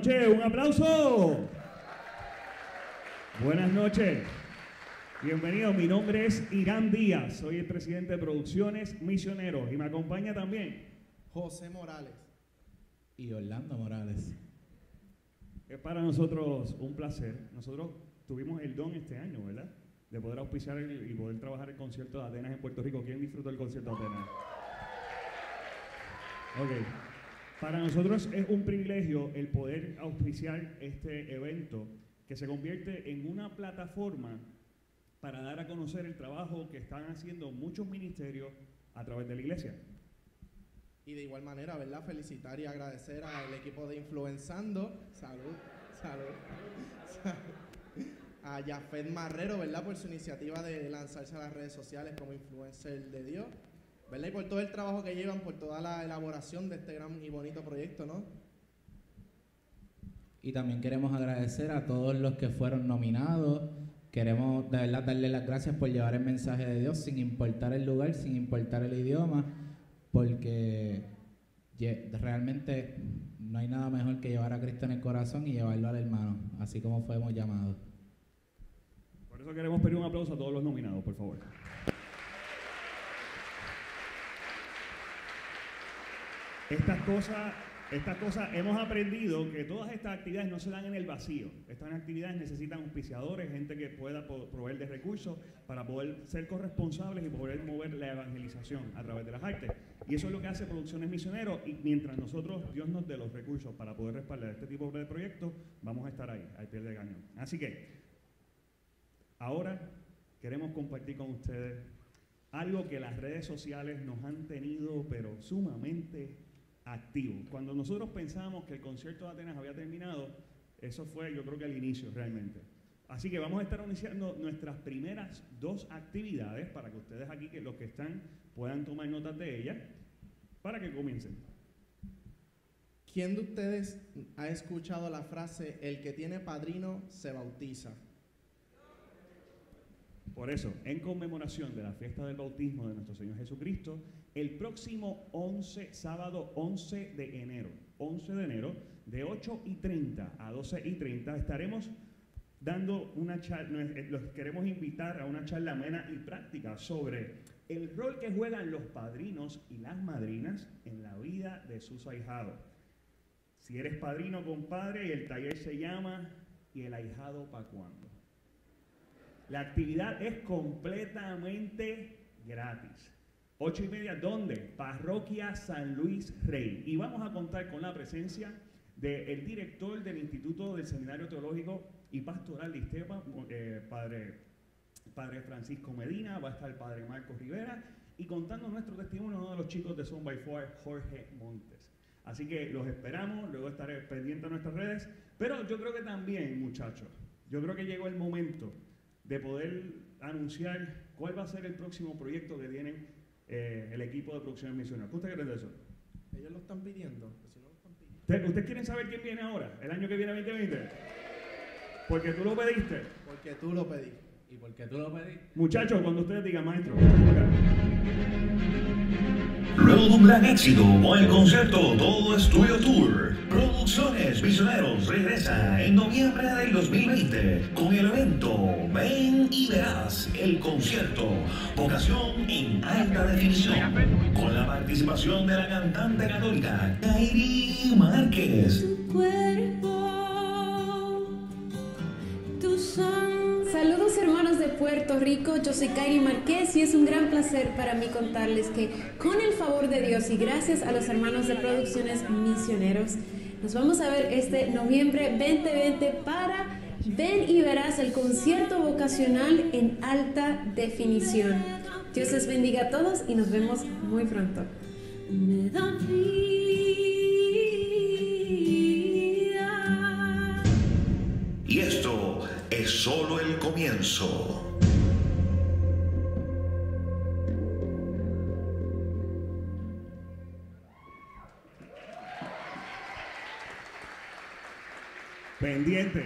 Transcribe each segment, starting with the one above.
noches, un aplauso. Buenas noches. Bienvenido, mi nombre es Irán Díaz, soy el presidente de Producciones Misioneros y me acompaña también José Morales. Y Orlando Morales. Es para nosotros un placer. Nosotros tuvimos el don este año, ¿verdad? De poder auspiciar y poder trabajar el concierto de Atenas en Puerto Rico. ¿Quién disfrutó el concierto de Atenas? Ok. Para nosotros es un privilegio el poder auspiciar este evento que se convierte en una plataforma para dar a conocer el trabajo que están haciendo muchos ministerios a través de la iglesia. Y de igual manera, ¿verdad? Felicitar y agradecer al equipo de Influenzando. Salud, salud. A Jafet Marrero, ¿verdad? Por su iniciativa de lanzarse a las redes sociales como influencer de Dios. ¿Verdad? Y por todo el trabajo que llevan, por toda la elaboración de este gran y bonito proyecto, ¿no? Y también queremos agradecer a todos los que fueron nominados. Queremos de verdad darle las gracias por llevar el mensaje de Dios sin importar el lugar, sin importar el idioma, porque realmente no hay nada mejor que llevar a Cristo en el corazón y llevarlo al hermano, así como fuimos llamados. Por eso queremos pedir un aplauso a todos los nominados, por favor. Estas cosas, estas cosas, hemos aprendido que todas estas actividades no se dan en el vacío. Estas actividades necesitan auspiciadores, gente que pueda proveer de recursos para poder ser corresponsables y poder mover la evangelización a través de las artes. Y eso es lo que hace Producciones Misioneros y mientras nosotros, Dios nos dé los recursos para poder respaldar este tipo de proyectos, vamos a estar ahí, al pie del cañón. Así que, ahora queremos compartir con ustedes algo que las redes sociales nos han tenido, pero sumamente activo. Cuando nosotros pensábamos que el concierto de Atenas había terminado, eso fue yo creo que al inicio realmente. Así que vamos a estar iniciando nuestras primeras dos actividades para que ustedes aquí, que los que están, puedan tomar notas de ellas, para que comiencen. ¿Quién de ustedes ha escuchado la frase, el que tiene padrino se bautiza? Por eso, en conmemoración de la fiesta del bautismo de nuestro Señor Jesucristo, el próximo 11, sábado 11 de enero, 11 de enero, de 8 y 30 a 12 y 30, estaremos dando una charla, eh, los queremos invitar a una charla amena y práctica sobre el rol que juegan los padrinos y las madrinas en la vida de sus ahijados. Si eres padrino, compadre, el taller se llama ¿Y el ahijado para cuándo? La actividad es completamente gratis. Ocho y media, ¿dónde? Parroquia San Luis Rey. Y vamos a contar con la presencia del director del Instituto del Seminario Teológico y Pastoral de Esteban, eh, padre, padre Francisco Medina, va a estar el padre Marcos Rivera y contando nuestro testimonio uno de los chicos de Son by Four, Jorge Montes. Así que los esperamos, luego estaré pendiente a nuestras redes, pero yo creo que también, muchachos, yo creo que llegó el momento de poder anunciar cuál va a ser el próximo proyecto que tienen eh, el equipo de producción misionera. ¿Qué ustedes creen de eso? Ellos lo están pidiendo. ¿Ustedes quieren saber quién viene ahora? ¿El año que viene 2020? Porque tú lo pediste. Porque tú lo pediste. ¿Y por qué tú lo pediste? Muchachos, cuando ustedes digan, maestro. Luego de un gran éxito con el concierto Todo Estudio Tour, Producciones Visioneros regresa en noviembre del 2020 con el evento Ven y verás el concierto Vocación en alta definición con la participación de la cantante católica Kairi Márquez. Puerto Rico, yo soy Kairi Marquez y es un gran placer para mí contarles que con el favor de Dios y gracias a los hermanos de Producciones Misioneros, nos vamos a ver este noviembre 2020 para Ven y verás el concierto vocacional en alta definición. Dios les bendiga a todos y nos vemos muy pronto. Y esto es solo el comienzo. Pendiente.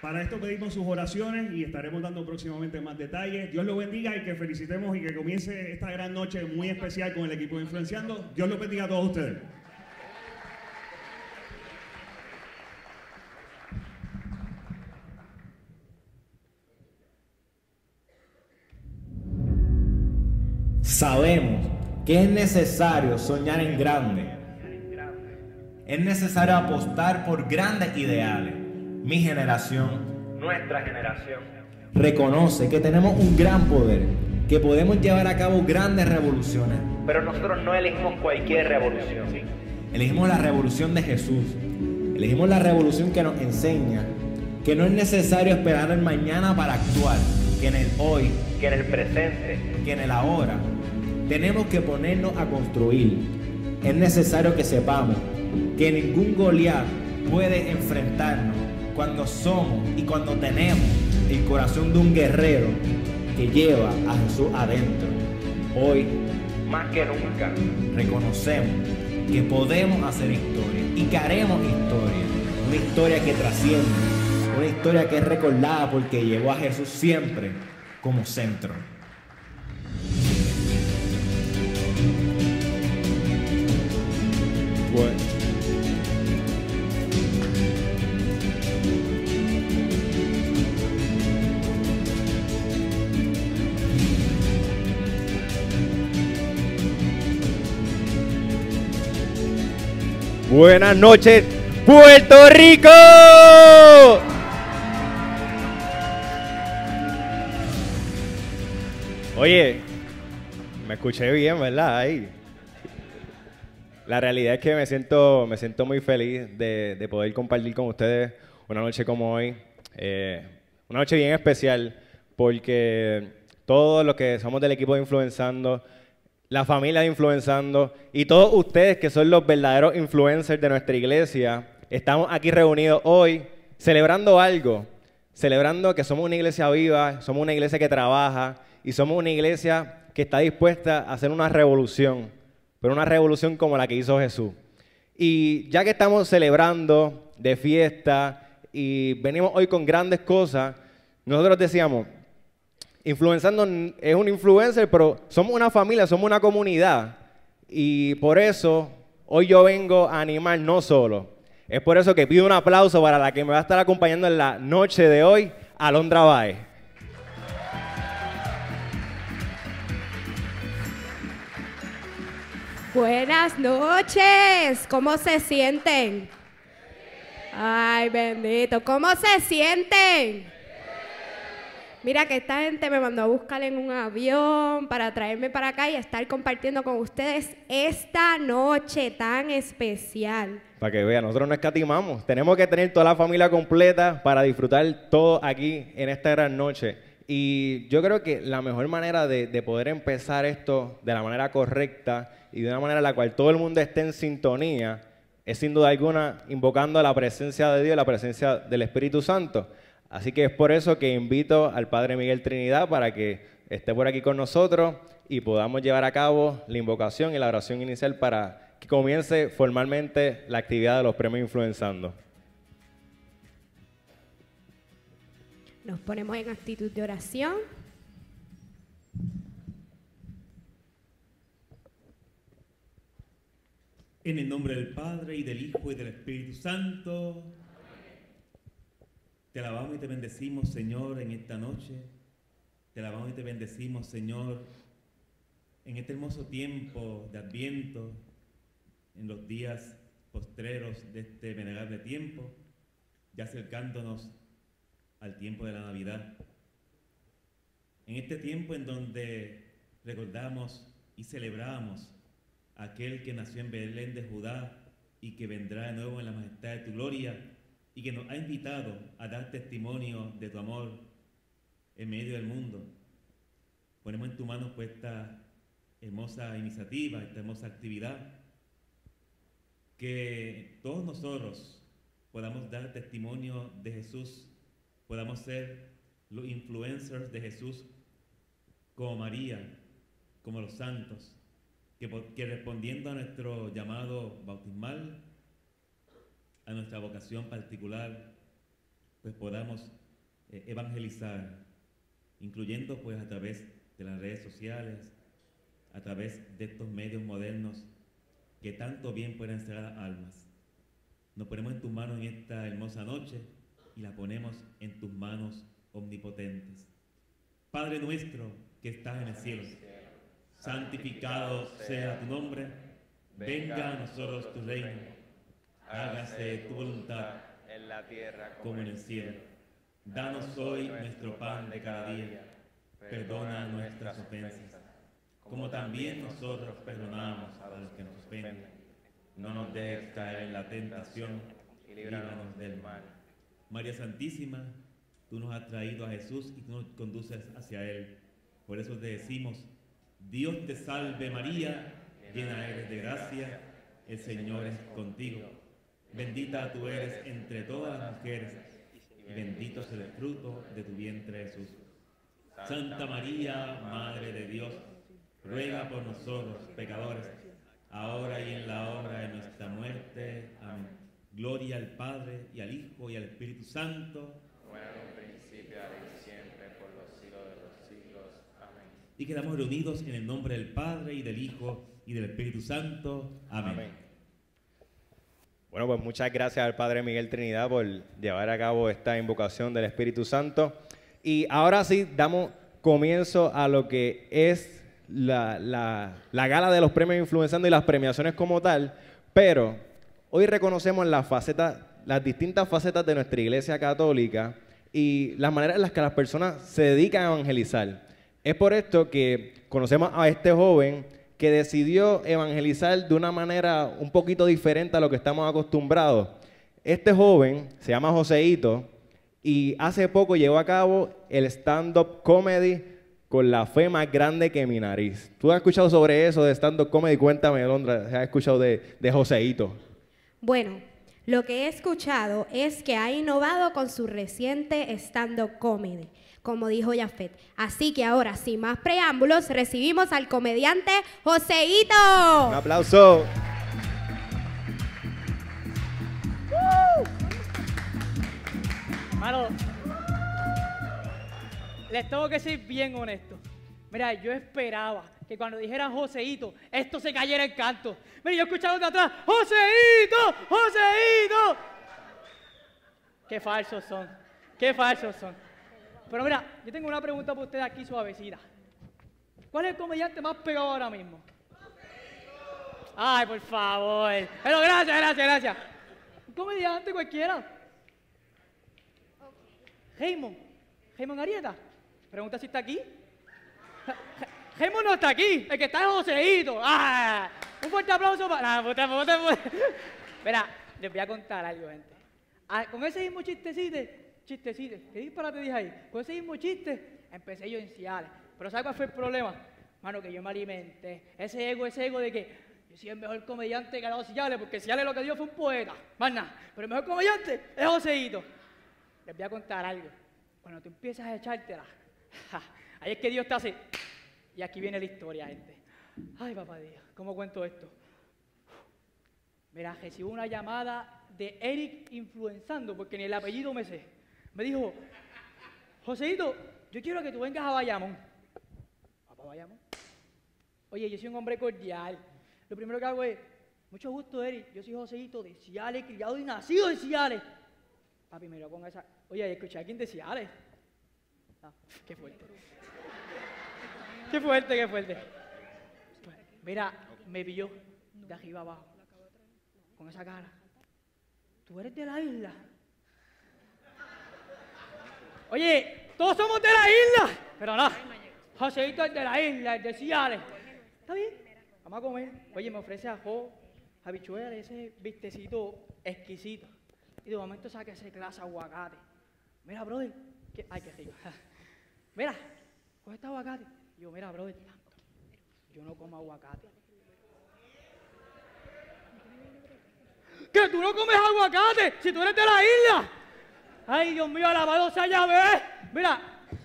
Para esto pedimos sus oraciones y estaremos dando próximamente más detalles. Dios los bendiga y que felicitemos y que comience esta gran noche muy especial con el equipo de Influenciando. Dios los bendiga a todos ustedes. Sabemos que es necesario soñar en grande es necesario apostar por grandes ideales. Mi generación, nuestra generación, reconoce que tenemos un gran poder, que podemos llevar a cabo grandes revoluciones. Pero nosotros no elegimos cualquier revolución. Elegimos la revolución de Jesús. Elegimos la revolución que nos enseña que no es necesario esperar el mañana para actuar, que en el hoy, que en el presente, que en el ahora, tenemos que ponernos a construir. Es necesario que sepamos que ningún Goliat puede enfrentarnos cuando somos y cuando tenemos el corazón de un guerrero que lleva a Jesús adentro. Hoy, más que nunca, reconocemos que podemos hacer historia y que haremos historia. Una historia que trasciende una historia que es recordada porque llevó a Jesús siempre como centro. Buenas noches, Puerto Rico. Oye, me escuché bien, ¿verdad? Ahí. La realidad es que me siento, me siento muy feliz de, poder compartir con ustedes una noche como hoy. Eh, una noche bien especial porque todos los que somos del equipo de Influenzando, la familia de Influenzando y todos ustedes que son los verdaderos influencers de nuestra iglesia, estamos aquí reunidos hoy celebrando algo, celebrando que somos una iglesia viva, somos una iglesia que trabaja, y somos una iglesia que está dispuesta a hacer una revolución, pero una revolución como la que hizo Jesús. Y ya que estamos celebrando de fiesta y venimos hoy con grandes cosas, nosotros decíamos, influenzando es un influencer, pero somos una familia, somos una comunidad. Y por eso hoy yo vengo a animar no solo. Es por eso que pido un aplauso para la que me va a estar acompañando en la noche de hoy, Alondra Baez. Buenas noches, ¿cómo se sienten? Ay, bendito, ¿cómo se sienten? Mira que esta gente me mandó a buscar en un avión para traerme para acá y estar compartiendo con ustedes esta noche tan especial. Para que vean, nosotros no escatimamos. Tenemos que tener toda la familia completa para disfrutar todo aquí en esta gran noche. Y yo creo que la mejor manera de, de poder empezar esto de la manera correcta y de una manera en la cual todo el mundo esté en sintonía, es sin duda alguna invocando la presencia de Dios, la presencia del Espíritu Santo. Así que es por eso que invito al Padre Miguel Trinidad para que esté por aquí con nosotros y podamos llevar a cabo la invocación y la oración inicial para que comience formalmente la actividad de los premios Influenzando. Nos ponemos en actitud de oración. En el nombre del Padre y del Hijo y del Espíritu Santo. Te alabamos y te bendecimos, Señor, en esta noche. Te alabamos y te bendecimos, Señor, en este hermoso tiempo de Adviento, en los días postreros de este venerable tiempo, ya acercándonos al tiempo de la Navidad. En este tiempo en donde recordamos y celebramos aquel que nació en Belén de Judá y que vendrá de nuevo en la majestad de tu gloria y que nos ha invitado a dar testimonio de tu amor en medio del mundo. Ponemos en tu mano pues esta hermosa iniciativa, esta hermosa actividad, que todos nosotros podamos dar testimonio de Jesús, podamos ser los influencers de Jesús como María, como los santos, que, respondiendo a nuestro llamado bautismal, a nuestra vocación particular, pues podamos eh, evangelizar, incluyendo pues a través de las redes sociales, a través de estos medios modernos que tanto bien pueden ser a almas. Nos ponemos en tus manos en esta hermosa noche y la ponemos en tus manos omnipotentes. Padre nuestro que estás en el cielo santificado sea tu nombre, venga a nosotros tu reino, hágase tu voluntad en la tierra como en el cielo. Danos hoy nuestro pan de cada día, perdona nuestras ofensas, como también nosotros perdonamos a los que nos ofenden. No nos dejes caer en la tentación y líbranos del mal. María Santísima, tú nos has traído a Jesús y tú nos conduces hacia Él. Por eso te decimos, Dios te salve María, llena eres de gracia, el Señor es contigo. Bendita tú eres entre todas las mujeres, y bendito es el fruto de tu vientre Jesús. Santa María, Madre de Dios, ruega por nosotros pecadores, ahora y en la hora de nuestra muerte. Amén. Gloria al Padre y al Hijo y al Espíritu Santo. Bueno, en un principio, ahora y siempre, por los siglos de los siglos. Amén. Y quedamos reunidos en el nombre del Padre y del Hijo y del Espíritu Santo. Amén. Amén. Bueno, pues muchas gracias al Padre Miguel Trinidad por llevar a cabo esta invocación del Espíritu Santo. Y ahora sí, damos comienzo a lo que es la, la- la gala de los premios Influenciando y las premiaciones como tal. Pero hoy reconocemos las facetas, las distintas facetas de nuestra iglesia católica y las maneras en las que las personas se dedican a evangelizar. Es por esto que conocemos a este joven que decidió evangelizar de una manera un poquito diferente a lo que estamos acostumbrados. Este joven se llama Joseito y hace poco llevó a cabo el stand-up comedy con la fe más grande que mi nariz. ¿Tú has escuchado sobre eso de stand-up comedy? Cuéntame, Londra, ¿has escuchado de, de Joseito? Bueno, lo que he escuchado es que ha innovado con su reciente stand-up comedy, como dijo Jafet. Así que ahora, sin más preámbulos, recibimos al comediante Joseito. Un aplauso. Mano, les tengo que ser bien honesto. Mira, yo esperaba que cuando dijeran Joseito, esto se cayera en canto. Mira, yo escuchaba de atrás, ¡Joseito! ¡Joseito! Qué falsos son, qué falsos son. Pero mira, yo tengo una pregunta para ustedes aquí suavecita. ¿Cuál es el comediante más pegado ahora mismo? Ay, por favor. Pero gracias, gracias, gracias. Un comediante cualquiera. Raymond. Raymond Arieta. Pregunta si está aquí. Raymond no está aquí. El que está es Joseito. ¡Ah! Un fuerte aplauso para. Nah, puta, puta, puta. Mira, les voy a contar algo, gente. Ah, con ese mismo chistecito, chistecito, ¿qué disparate dije ahí? Con ese mismo chiste, empecé yo en Ciales. Pero ¿sabes cuál fue el problema? Mano, que yo me alimenté. Ese ego, ese ego de que yo soy el mejor comediante que ha dado Ciales, porque Ciales lo que dio fue un poeta. Más nada. Pero el mejor comediante es Joseito. Les voy a contar algo. Cuando tú empiezas a echártela, ja, ahí es que Dios te hace. Y aquí viene la historia, gente. Ay, papá Dios, ¿cómo cuento esto? Mira, recibo una llamada de Eric influenzando, porque ni el apellido me sé. Me dijo, Joseito, yo quiero que tú vengas a Bayamón. ¿Papá Bayamón? Oye, yo soy un hombre cordial. Lo primero que hago es, mucho gusto, Eric. Yo soy Joseito de Ciales, criado y nacido en Ciales. Papi, me lo con esa. Oye, escuché a alguien de Ciales. Ah, qué fuerte. Qué fuerte, qué fuerte. Mira, me vio de arriba abajo, con esa cara. Tú eres de la isla. Oye, todos somos de la isla. Pero no, Joseito es de la isla, es de Ciales. Está bien, vamos a comer. Oye, me ofrece ajo, habichuela, ese vistecito exquisito. Y de momento saca ese clase aguacate. Mira, brother. que- ay, qué rico. Mira, coge este aguacate. Y yo, mira, brother, yo no como aguacate. ¿Que tú no comes aguacate? Si tú eres de la isla. Ay, Dios mío, alabado sea Yahvé. Mira,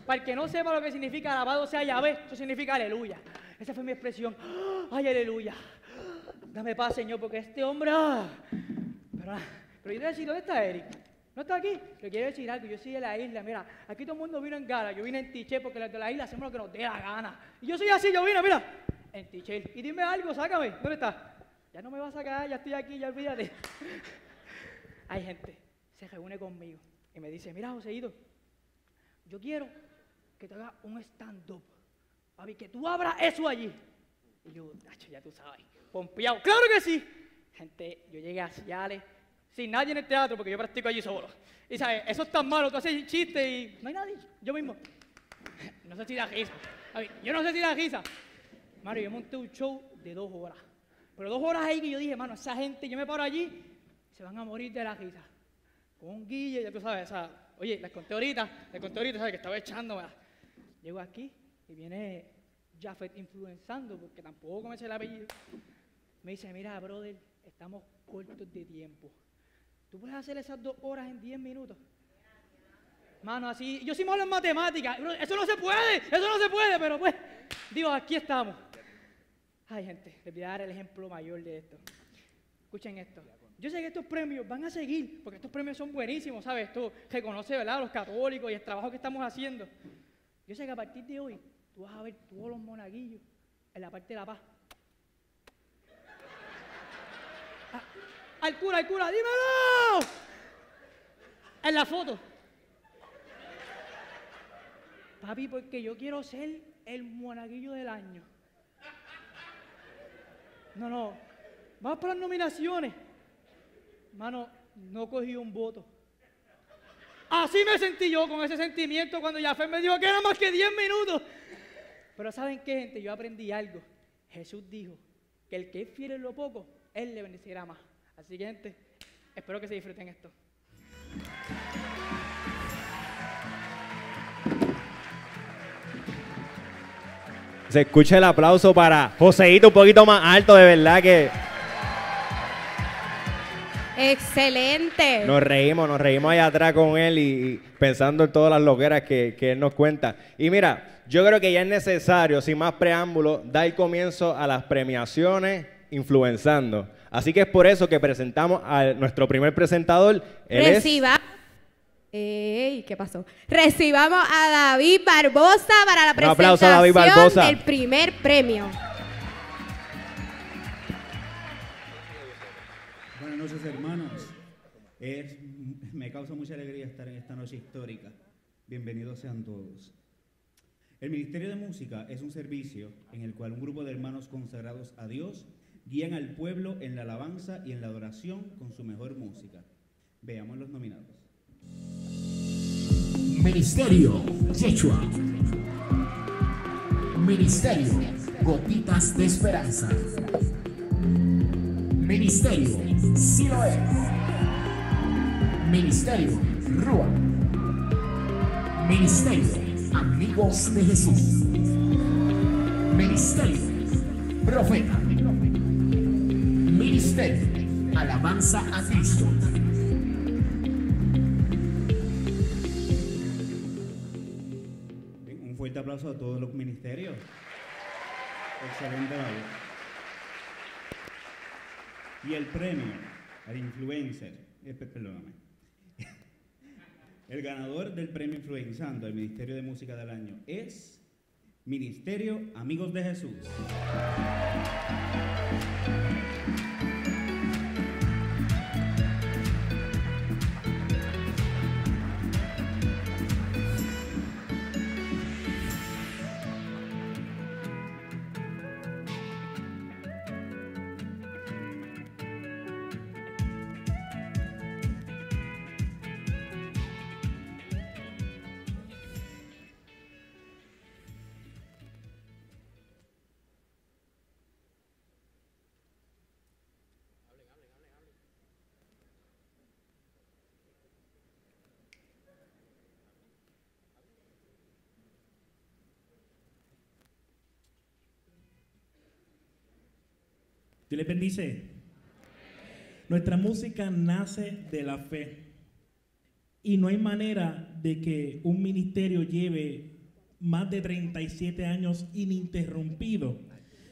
para el que no sepa lo que significa alabado sea Yahvé, eso significa aleluya. Esa fue mi expresión. Ay, aleluya. Dame paz, Señor, porque este hombre. ah. Pero, ah, pero yo te decir, ¿dónde está Eric? ¿No está aquí? Le quiero decir algo, yo soy de la isla, mira, aquí todo el mundo vino en gala, yo vine en tiché porque los de la isla hacemos lo que nos dé la gana. Y yo soy así, yo vine, mira, en tiché. Y dime algo, sácame, ¿dónde está? Ya no me va a sacar, ya estoy aquí, ya olvídate. Hay gente, se reúne conmigo y me dice, mira, Joseito, yo quiero que te hagas un stand-up. Papi, que tú abras eso allí. Y yo, "Acho, ya tú sabes, pompeado. ¡Claro que sí! Gente, yo llegué a Ciales sin nadie en el teatro porque yo practico allí solo. Y sabes, eso es tan malo, tú haces chistes y no hay nadie, yo mismo. No sé si da risa. Ver, yo no sé si da risa. Mario, yo monté un show de dos horas. Pero dos horas ahí que yo dije, mano, esa gente, yo me paro allí, se van a morir de la risa. Un guille, ya tú sabes, oye, les conté ahorita, les conté ahorita, ¿sabes? Que estaba echándome. Llego aquí y viene Jafet influenzando, porque tampoco me el apellido. Me dice, mira, brother, estamos cortos de tiempo. ¿Tú puedes hacer esas dos horas en diez minutos? Mano, así, yo soy malo en matemáticas. Eso no se puede, eso no se puede, pero pues, digo, aquí estamos. Ay, gente, les voy a dar el ejemplo mayor de esto. Escuchen esto. Yo sé que estos premios van a seguir, porque estos premios son buenísimos, ¿sabes? Esto reconoce, ¿verdad? A los católicos y el trabajo que estamos haciendo. Yo sé que a partir de hoy, tú vas a ver todos los monaguillos en la parte de la paz. Ah, al cura, al cura, dímelo. En la foto. Papi, porque yo quiero ser el monaguillo del año. No, no. Vamos para las nominaciones. Mano, no cogí un voto. Así me sentí yo con ese sentimiento cuando Jafet me dijo que era más que 10 minutos. Pero ¿saben qué, gente? Yo aprendí algo. Jesús dijo que el que es fiel en lo poco, Él le bendecirá más. Así que, gente, espero que se disfruten esto. Se escucha el aplauso para Joseito un poquito más alto, de verdad que Excelente. nos reímos, nos reímos allá atrás con él y, y pensando en todas las loqueras que, que él nos cuenta. Y mira, yo creo que ya es necesario, sin más preámbulo, dar comienzo a las premiaciones influenzando. Así que es por eso que presentamos a nuestro primer presentador. Él es- Reciba. Ey, ¿qué pasó? Recibamos a David Barbosa para la Un aplauso a David presentación Barbosa. del primer premio. Noches, hermanos. Es- me causa mucha alegría estar en esta noche histórica. Bienvenidos sean todos. El Ministerio de Música es un servicio en el cual un grupo de hermanos consagrados a Dios guían al pueblo en la alabanza y en la adoración con su mejor música. Veamos los nominados. Ministerio Yechua. Ministerio Gotitas de Esperanza. Ministerio Siloé. Ministerio Rúa. Ministerio Amigos de Jesús. Ministerio Profeta. Ministerio Alabanza a Cristo. Un fuerte aplauso a todos los ministerios. Excelente labor. Y el premio al influencer, eh, pe- perdóname. El ganador del premio Influenzando al Ministerio de Música del Año es Ministerio Amigos de Jesús. Les. Nuestra música nace de la fe. Y no hay manera de que un ministerio lleve más de 37 años ininterrumpido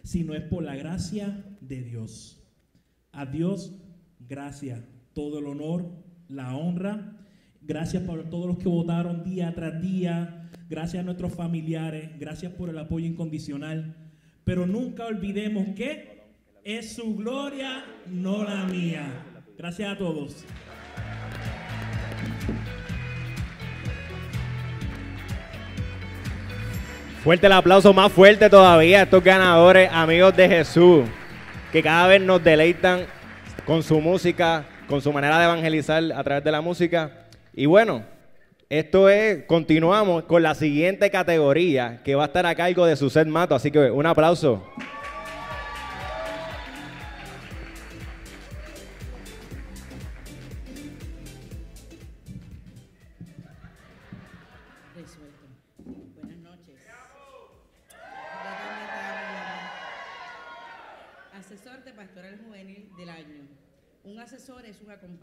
si no es por la gracia de Dios. A Dios, gracias. Todo el honor, la honra. Gracias por todos los que votaron día tras día. Gracias a nuestros familiares. Gracias por el apoyo incondicional. Pero nunca olvidemos que es su gloria, no la mía. Gracias a todos. Fuerte el aplauso, más fuerte todavía a estos ganadores, amigos de Jesús, que cada vez nos deleitan con su música, con su manera de evangelizar a través de la música. Y bueno, esto es, continuamos con la siguiente categoría que va a estar a cargo de Suset Mato, así que un aplauso.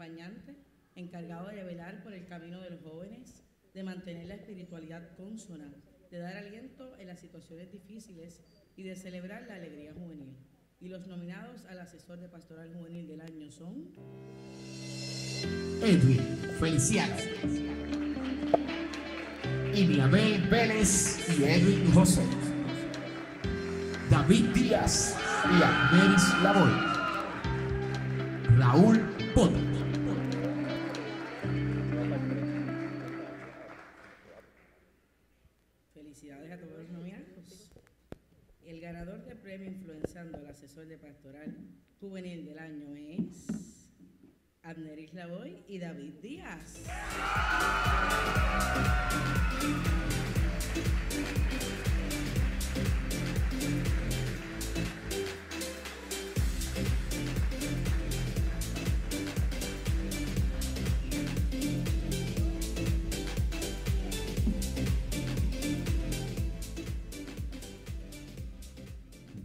Acompañante encargado de velar por el camino de los jóvenes, de mantener la espiritualidad consona, de dar aliento en las situaciones difíciles y de celebrar la alegría juvenil. Y los nominados al asesor de Pastoral Juvenil del año son... Edwin Feliciano. Iniabel Vélez y Edwin José. David Díaz y Agneris Lavoy. Raúl Poto. Premio Influenciando al asesor de pastoral juvenil del año es Abneris Lavoy y David Díaz.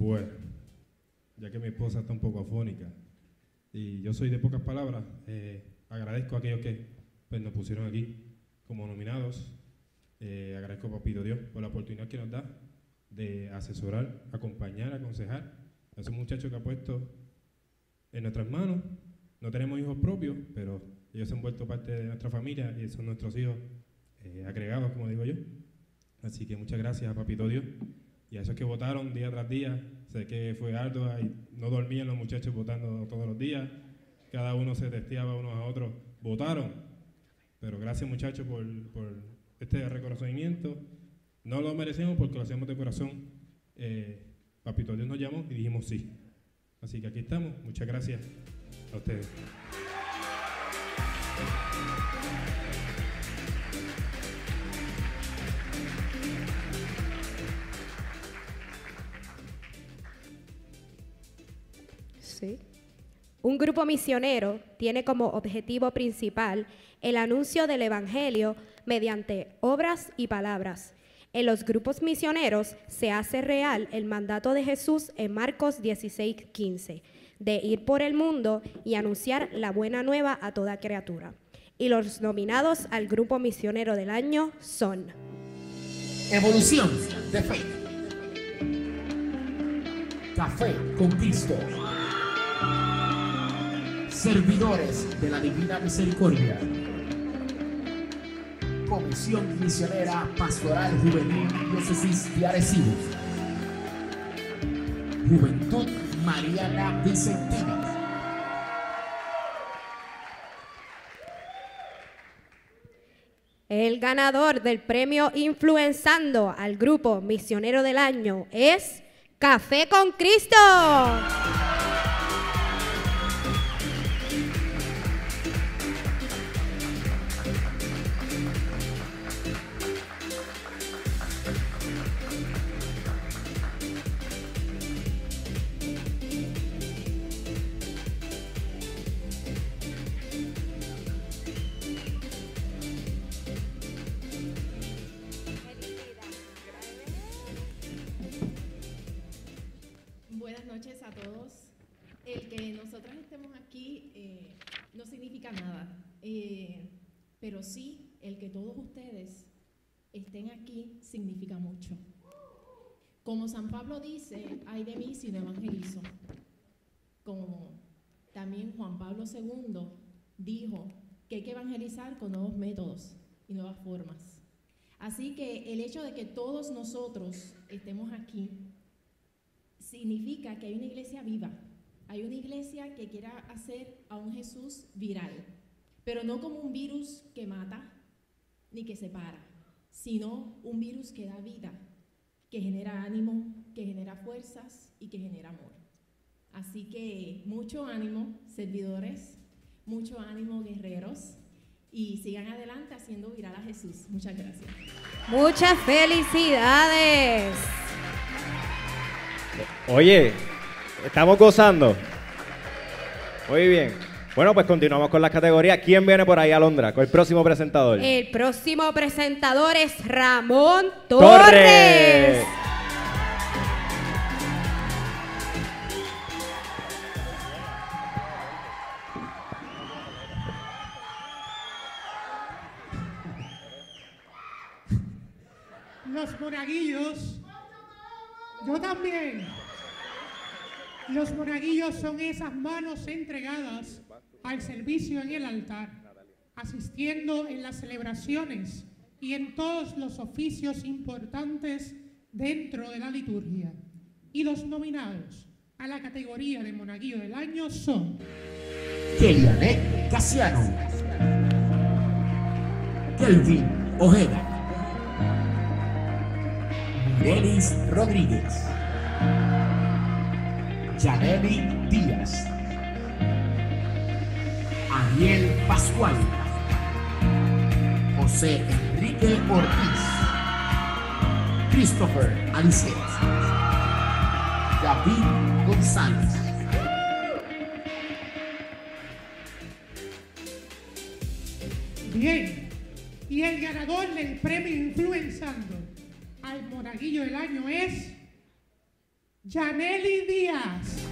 Bueno, ya que mi esposa está un poco afónica y yo soy de pocas palabras, eh, agradezco a aquellos que pues, nos pusieron aquí como nominados. Eh, agradezco a Papito Dios por la oportunidad que nos da de asesorar, acompañar, aconsejar a esos muchachos que ha puesto en nuestras manos. No tenemos hijos propios, pero ellos se han vuelto parte de nuestra familia y son nuestros hijos eh, agregados, como digo yo. Así que muchas gracias a Papito Dios y a esos que votaron día tras día. Sé que fue y no dormían los muchachos votando todos los días. Cada uno se testeaba unos a otros. Votaron. Pero gracias muchachos por, por este reconocimiento. No lo merecemos porque lo hacemos de corazón. Eh, Papito Dios nos llamó y dijimos sí. Así que aquí estamos. Muchas gracias a ustedes. Un grupo misionero tiene como objetivo principal el anuncio del Evangelio mediante obras y palabras. En los grupos misioneros se hace real el mandato de Jesús en Marcos 16:15, de ir por el mundo y anunciar la buena nueva a toda criatura. Y los nominados al grupo misionero del año son Evolución de fe. Café con Cristo. Servidores de la Divina Misericordia. Comisión Misionera Pastoral Juvenil Diócesis de Arecibo. Juventud Mariana Vicentina. El ganador del premio Influenzando al grupo misionero del año es Café con Cristo. El que nosotras estemos aquí eh, no significa nada, eh, pero sí el que todos ustedes estén aquí significa mucho. Como San Pablo dice, hay de mí si no evangelizo. Como también Juan Pablo II dijo que hay que evangelizar con nuevos métodos y nuevas formas. Así que el hecho de que todos nosotros estemos aquí significa que hay una iglesia viva, hay una iglesia que quiera hacer a un Jesús viral, pero no como un virus que mata ni que separa, sino un virus que da vida, que genera ánimo, que genera fuerzas y que genera amor. Así que mucho ánimo, servidores, mucho ánimo, guerreros, y sigan adelante haciendo viral a Jesús. Muchas gracias. Muchas felicidades. Oye, estamos gozando. Muy bien. Bueno, pues continuamos con las categorías. ¿Quién viene por ahí, Alondra? Con el próximo presentador. El próximo presentador es Ramón Torres. Torres. Los monaguillos, yo también. Los monaguillos son esas manos entregadas al servicio en el altar, asistiendo en las celebraciones y en todos los oficios importantes dentro de la liturgia. Y los nominados a la categoría de monaguillo del año son Kelianet Casiano, Kelvin Ojeda, Denis Rodríguez, Yaneli Díaz, Ariel Pascual, José Enrique Ortiz, Christopher Alicet, David González. Bien, y el ganador del premio Influenzando al monaguillo del año es Yaneli Díaz.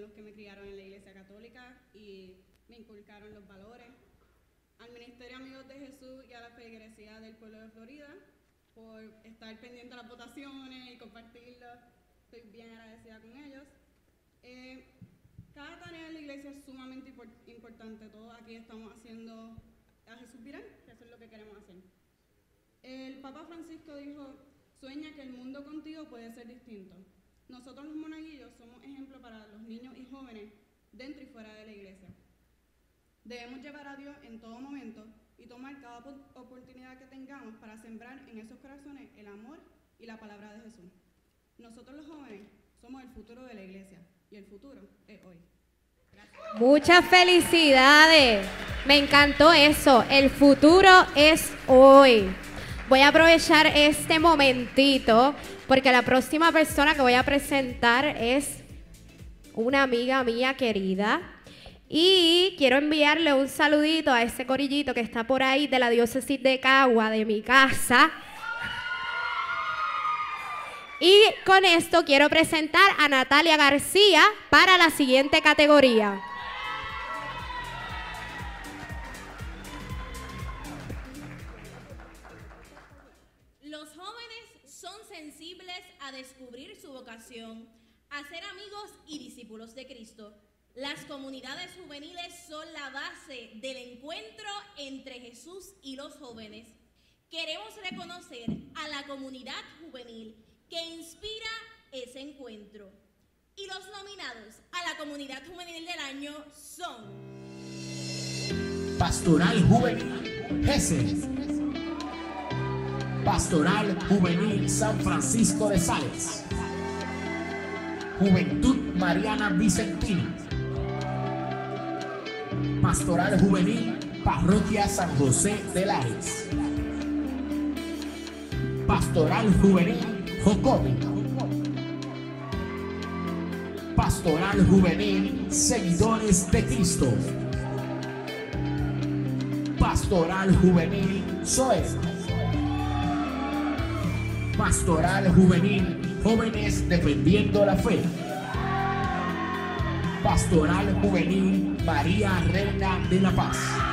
Los que me criaron en la iglesia católica y me inculcaron los valores. Al Ministerio Amigos de Jesús y a la feligresía del pueblo de Florida por estar pendiente de las votaciones y compartirlo. Estoy bien agradecida con ellos. Eh, cada tarea en la iglesia es sumamente impor- importante. Todos aquí estamos haciendo a Jesús viral, que eso es lo que queremos hacer. El Papa Francisco dijo, sueña que el mundo contigo puede ser distinto. Nosotros los monaguillos somos ejemplo para los niños y jóvenes dentro y fuera de la iglesia. Debemos llevar a Dios en todo momento y tomar cada op- oportunidad que tengamos para sembrar en esos corazones el amor y la palabra de Jesús. Nosotros los jóvenes somos el futuro de la iglesia y el futuro es hoy. Muchas felicidades. Me encantó eso. El futuro es hoy. Voy a aprovechar este momentito porque la próxima persona que voy a presentar es una amiga mía querida. Y quiero enviarle un saludito a ese corillito que está por ahí de la diócesis de Cagua, de mi casa. Y con esto quiero presentar a Natalia García para la siguiente categoría. A ser amigos y discípulos de Cristo. Las comunidades juveniles son la base del encuentro entre Jesús y los jóvenes. Queremos reconocer a la comunidad juvenil que inspira ese encuentro. Y los nominados a la comunidad juvenil del año son Pastoral Juvenil Gesell. Pastoral Juvenil San Francisco de Sales. Juventud Mariana Vicentina. Pastoral Juvenil Parroquia San José de Lares. Pastoral Juvenil Jocobi. Pastoral Juvenil Seguidores de Cristo. Pastoral Juvenil Zoe. Pastoral Juvenil Jóvenes Defendiendo la Fe. Pastoral Juvenil María Reina de la Paz.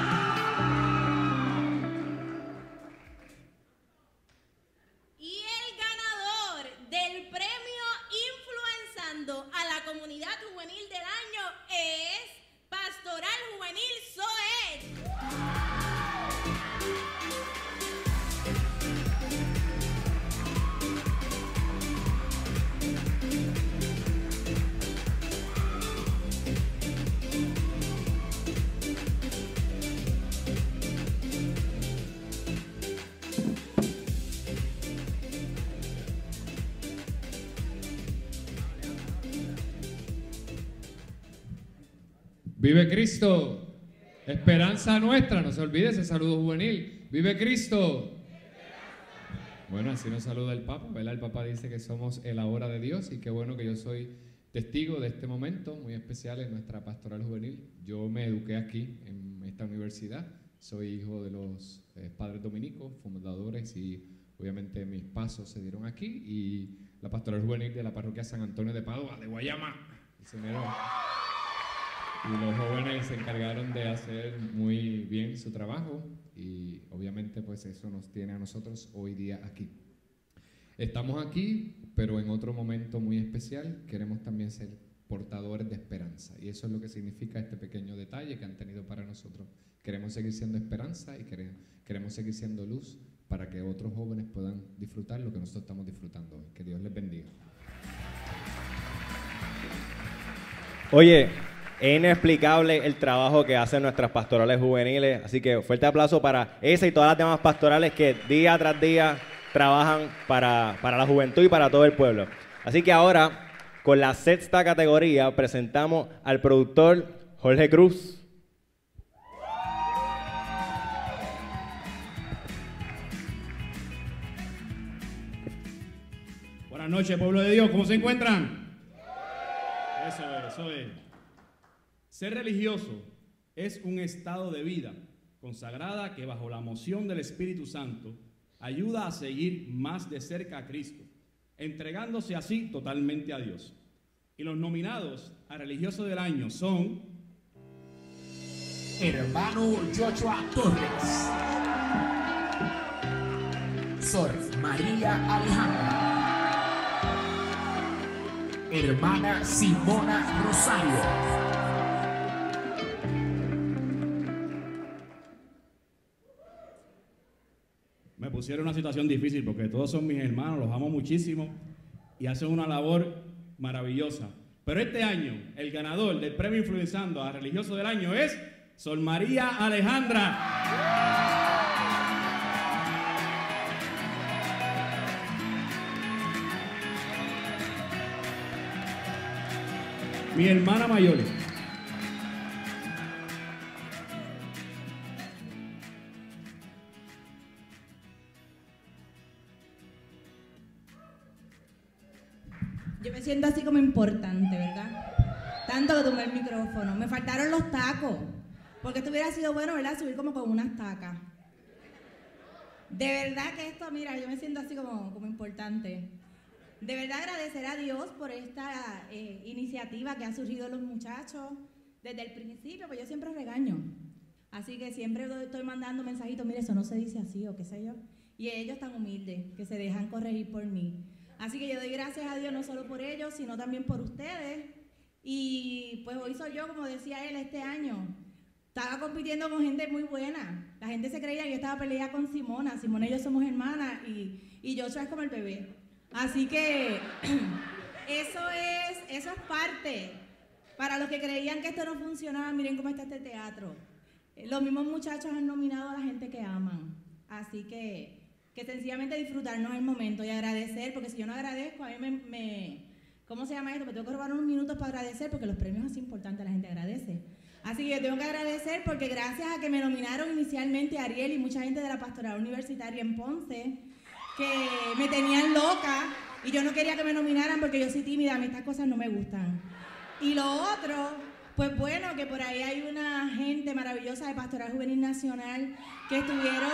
Cristo. Esperanza nuestra, no se olvide ese saludo juvenil. Vive Cristo. Bueno, así nos saluda el Papa, ¿verdad? El Papa dice que somos el ahora de Dios y qué bueno que yo soy testigo de este momento muy especial en nuestra pastoral juvenil. Yo me eduqué aquí en esta universidad, soy hijo de los eh, padres dominicos, fundadores y obviamente mis pasos se dieron aquí y la pastoral juvenil de la parroquia San Antonio de Padua, de Guayama. El y los jóvenes se encargaron de hacer muy bien su trabajo y obviamente pues eso nos tiene a nosotros hoy día aquí. Estamos aquí, pero en otro momento muy especial queremos también ser portadores de esperanza y eso es lo que significa este pequeño detalle que han tenido para nosotros. Queremos seguir siendo esperanza y quere- queremos seguir siendo luz para que otros jóvenes puedan disfrutar lo que nosotros estamos disfrutando hoy. Que Dios les bendiga. Oye, es inexplicable el trabajo que hacen nuestras pastorales juveniles, así que fuerte aplauso para esa y todas las demás pastorales que día tras día trabajan para, para la juventud y para todo el pueblo. Así que ahora, con la sexta categoría, presentamos al productor Jorge Cruz. Buenas noches, pueblo de Dios. ¿Cómo se encuentran? Eso es, eso es. Ser religioso es un estado de vida consagrada que bajo la moción del Espíritu Santo ayuda a seguir más de cerca a Cristo, entregándose así totalmente a Dios. Y los nominados a religioso del año son Hermano Joshua Torres. Sor María Alejandra. Hermana Simona Rosario. Pusieron una situación difícil porque todos son mis hermanos, los amo muchísimo y hacen una labor maravillosa. Pero este año, el ganador del premio Influenzando a Religioso del Año es Sol María Alejandra. Mi hermana mayor. Yo me siento así como importante, ¿verdad? Tanto que tomé el micrófono. Me faltaron los tacos. Porque esto hubiera sido bueno, ¿verdad? Subir como con unas tacas. De verdad que esto, mira, yo me siento así como, como importante. De verdad agradecer a Dios por esta eh, iniciativa que ha surgido los muchachos desde el principio, pues yo siempre regaño. Así que siempre estoy mandando mensajitos, mire, eso no se dice así o qué sé yo. Y ellos tan humildes que se dejan corregir por mí. Así que yo doy gracias a Dios no solo por ellos, sino también por ustedes. Y pues hoy soy yo, como decía él, este año. Estaba compitiendo con gente muy buena. La gente se creía que yo estaba peleada con Simona. Simona y yo somos hermanas y, y Joshua es como el bebé. Así que eso es, eso es parte. Para los que creían que esto no funcionaba, miren cómo está este teatro. Eh, Los mismos muchachos han nominado a la gente que aman. Así que, que sencillamente disfrutarnos el momento y agradecer, porque si yo no agradezco, a mí me, ¿cómo se llama esto? Me tengo que robar unos minutos para agradecer, porque los premios es importante, la gente agradece. Así que yo tengo que agradecer porque gracias a que me nominaron inicialmente Ariel y mucha gente de la pastoral universitaria en Ponce, que me tenían loca y yo no quería que me nominaran porque yo soy tímida, a mí estas cosas no me gustan. Y lo otro, pues bueno, que por ahí hay una gente maravillosa de Pastoral Juvenil Nacional que estuvieron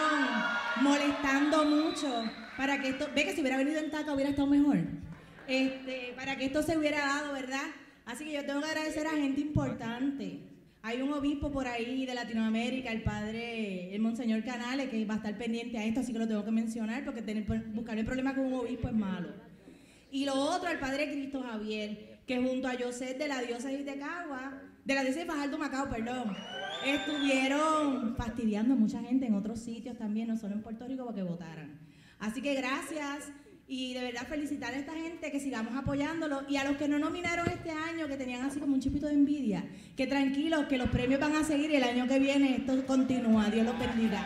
molestando mucho para que esto, ve que si hubiera venido en taca hubiera estado mejor, este, para que esto se hubiera dado, ¿verdad? Así que yo tengo que agradecer a gente importante. Hay un obispo por ahí de Latinoamérica, el padre, el monseñor Canales, que va a estar pendiente a esto, así que lo tengo que mencionar porque tener, buscar el problema con un obispo es malo. Y lo otro, al padre Cristo Javier, que junto a José de la diócesis de Cagua, de la diócesis de Fajardo Macao, perdón, estuvieron fastidiando a mucha gente en otros sitios también, no solo en Puerto Rico, para que votaran. Así que gracias y de verdad felicitar a esta gente que sigamos apoyándolo y a los que no nominaron este año, que tenían así como un chipito de envidia, que tranquilos, que los premios van a seguir y el año que viene esto continúa. Dios los bendiga.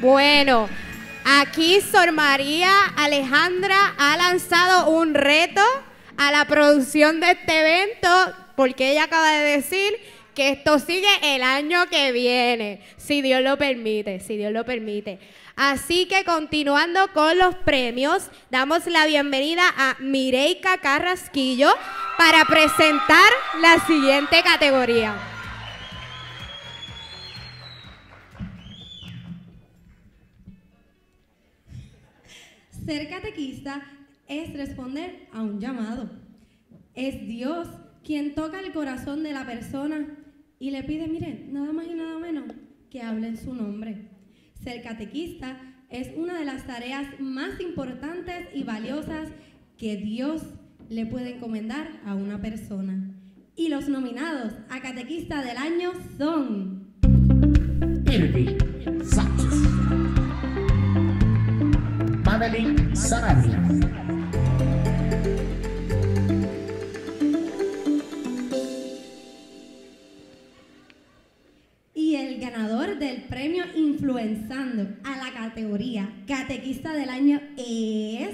Bueno, aquí Sor María Alejandra ha lanzado un reto a la producción de este evento porque ella acaba de decir que esto sigue el año que viene, si Dios lo permite, si Dios lo permite. Así que continuando con los premios, damos la bienvenida a Mireika Carrasquillo para presentar la siguiente categoría. Ser catequista es responder a un llamado. Es Dios quien toca el corazón de la persona y le pide, miren, nada más y nada menos que hable en su nombre. Ser catequista es una de las tareas más importantes y valiosas que Dios le puede encomendar a una persona. Y los nominados a catequista del año son Y el ganador del premio Influenzando a la categoría Catequista del Año es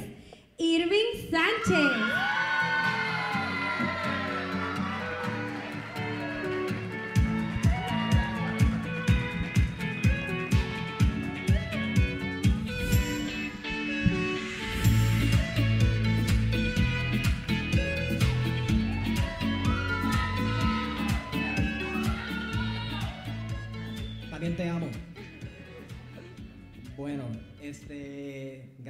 Irving Sánchez.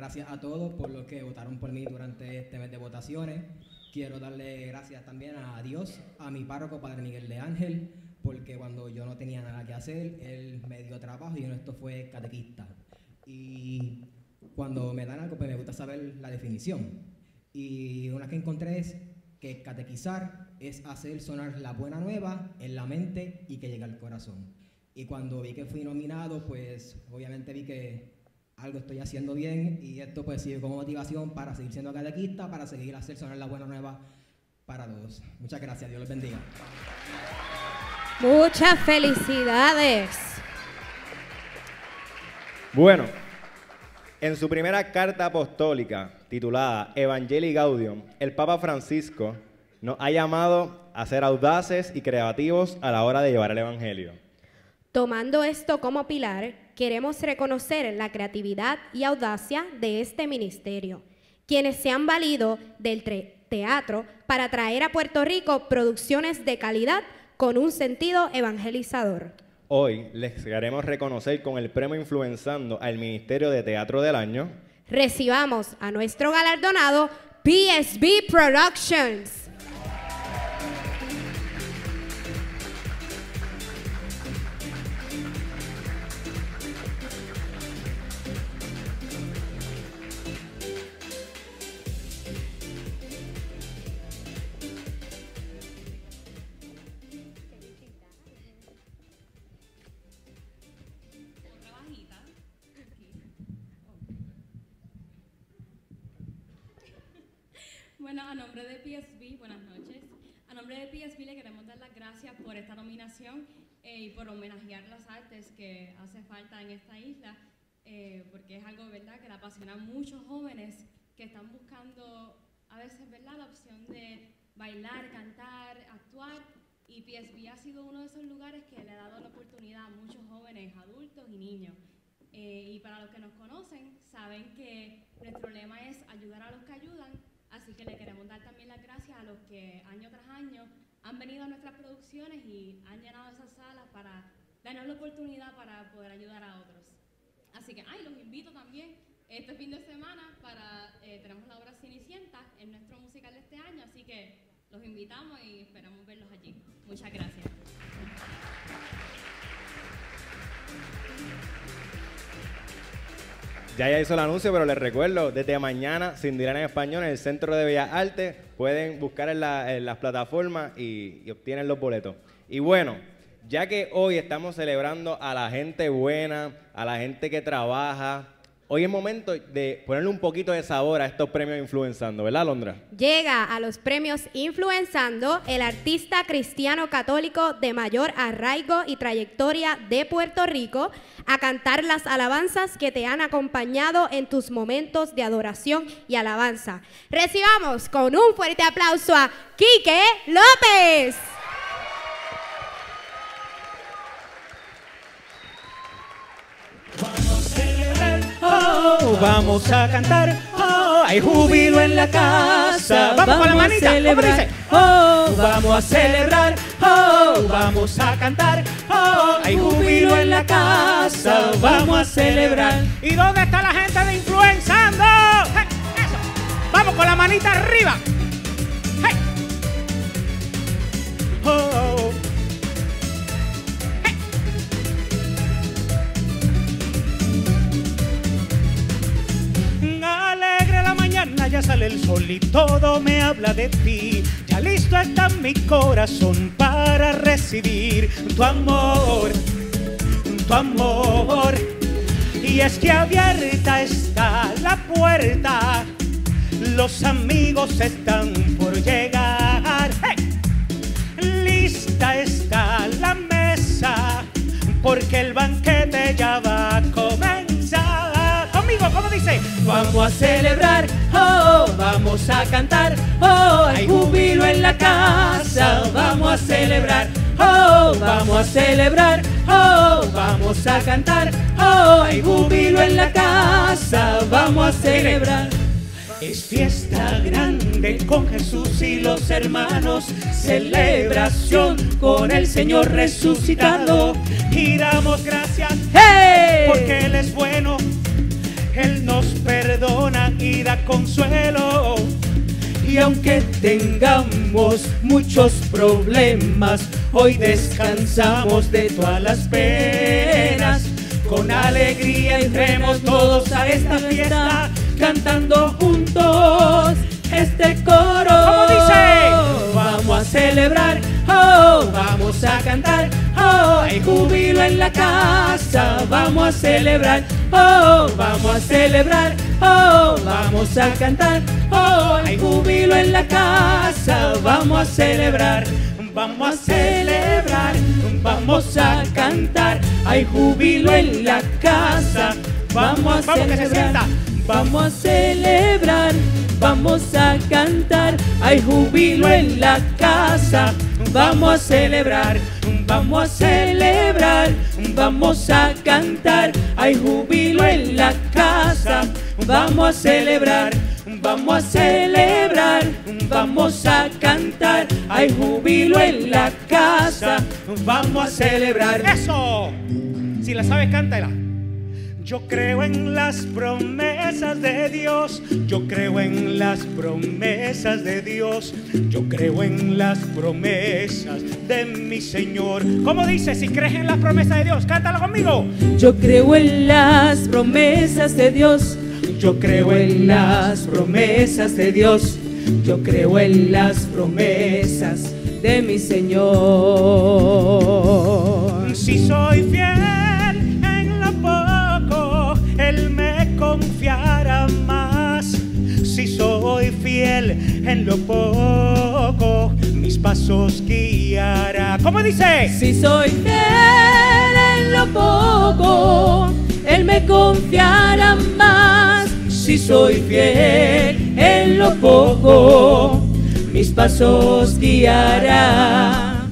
Gracias a todos por los que votaron por mí durante este mes de votaciones. Quiero darle gracias también a Dios, a mi párroco, Padre Miguel de Ángel, porque cuando yo no tenía nada que hacer, él me dio trabajo y uno de estos fue catequista. Y cuando me dan algo, pues me gusta saber la definición. Y una que encontré es que catequizar es hacer sonar la buena nueva en la mente y que llegue al corazón. Y cuando vi que fui nominado, pues obviamente vi que algo estoy haciendo bien y esto pues sirve como motivación para seguir siendo catequista, para seguir hacer sonar la buena nueva para todos. Muchas gracias, Dios los bendiga. Muchas felicidades. Bueno, en su primera carta apostólica titulada Evangelii Gaudium, el Papa Francisco nos ha llamado a ser audaces y creativos a la hora de llevar el Evangelio. Tomando esto como pilar, queremos reconocer la creatividad y audacia de este ministerio, quienes se han valido del teatro para traer a Puerto Rico producciones de calidad con un sentido evangelizador. Hoy les queremos reconocer con el premio Influenzando al Ministerio de Teatro del Año Recibamos a nuestro galardonado PSB Productions. Bueno, a nombre de PSB, buenas noches. A nombre de PSB le queremos dar las gracias por esta nominación eh, y por homenajear las artes que hace falta en esta isla, eh, porque es algo, ¿verdad?, que le apasiona a muchos jóvenes que están buscando a veces, ¿verdad?, la opción de bailar, cantar, actuar. Y PSB ha sido uno de esos lugares que le ha dado la oportunidad a muchos jóvenes, adultos y niños. Eh, y para los que nos conocen, saben que nuestro lema es ayudar a los que ayudan, así que le queremos dar también las gracias a los que año tras año han venido a nuestras producciones y han llenado esas salas para darnos la oportunidad para poder ayudar a otros. Así que, ay, los invito también este fin de semana para, eh, tenemos la obra Cenicienta en nuestro musical de este año, así que los invitamos y esperamos verlos allí. Muchas gracias. Ya ya hizo el anuncio, pero les recuerdo, desde mañana, sin dirán en español, en el Centro de Bellas Artes, pueden buscar en, la- en las plataformas y, y obtienen los boletos. Y bueno, ya que hoy estamos celebrando a la gente buena, a la gente que trabaja, hoy es momento de ponerle un poquito de sabor a estos premios influenzando, ¿verdad, Londra? Llega a los premios Influenzando el artista cristiano católico de mayor arraigo y trayectoria de Puerto Rico a cantar las alabanzas que te han acompañado en tus momentos de adoración y alabanza. Recibamos con un fuerte aplauso a Quique López. Vamos a cantar, oh, hay júbilo en la casa. Vamos, con la manita, ¿cómo dice? Oh, vamos a celebrar, oh, vamos a cantar, oh, hay júbilo en la casa. Vamos a celebrar. ¿Y dónde está la gente de Influenzando? ¡Hey! Eso. Vamos con la manita arriba. ¡Hey! Oh, sale el sol y todo me habla de ti. Ya listo está mi corazón para recibir tu amor, tu amor. Y es que abierta está la puerta, los amigos están por llegar. Vamos a celebrar, oh, vamos a cantar, oh, hay júbilo en la casa. Vamos a celebrar, oh, vamos a celebrar, oh, vamos a cantar, oh, hay júbilo en la casa. Vamos a celebrar. Es fiesta grande con Jesús y los hermanos, celebración con el Señor resucitado. Y damos gracias porque Él es bueno, Él nos perdona y da consuelo. Y aunque tengamos muchos problemas, hoy descansamos de todas las penas. Con alegría entremos todos a esta fiesta, cantando juntos este coro. ¿Cómo dice? Vamos a celebrar, oh, vamos a cantar, oh, hay júbilo en la casa. Vamos a celebrar, oh, vamos a celebrar, oh, vamos a cantar, oh, hay júbilo en la casa. Vamos a celebrar. Vamos a celebrar, vamos a cantar, hay júbilo en la casa. Vamos a celebrar, vamos a celebrar, vamos a cantar, hay júbilo en la casa. Vamos a celebrar, vamos a celebrar, vamos a cantar, hay júbilo en la casa. Vamos a celebrar, vamos a celebrar, vamos a cantar, hay júbilo en la casa. Vamos a celebrar. Eso. Si la sabes, cántala. Yo creo en las promesas de Dios, yo creo en las promesas de Dios, yo creo en las promesas de mi Señor. ¿Cómo dice? Si crees en las promesas de Dios, cántalo conmigo. Yo creo en las promesas de Dios, yo creo en las promesas de Dios, yo creo en las promesas de mi Señor. Si soy fiel Confiará más. Si soy fiel en lo poco, mis pasos guiará. ¿Cómo dice? Si soy fiel en lo poco, Él me confiará más. Si soy fiel en lo poco, mis pasos guiará.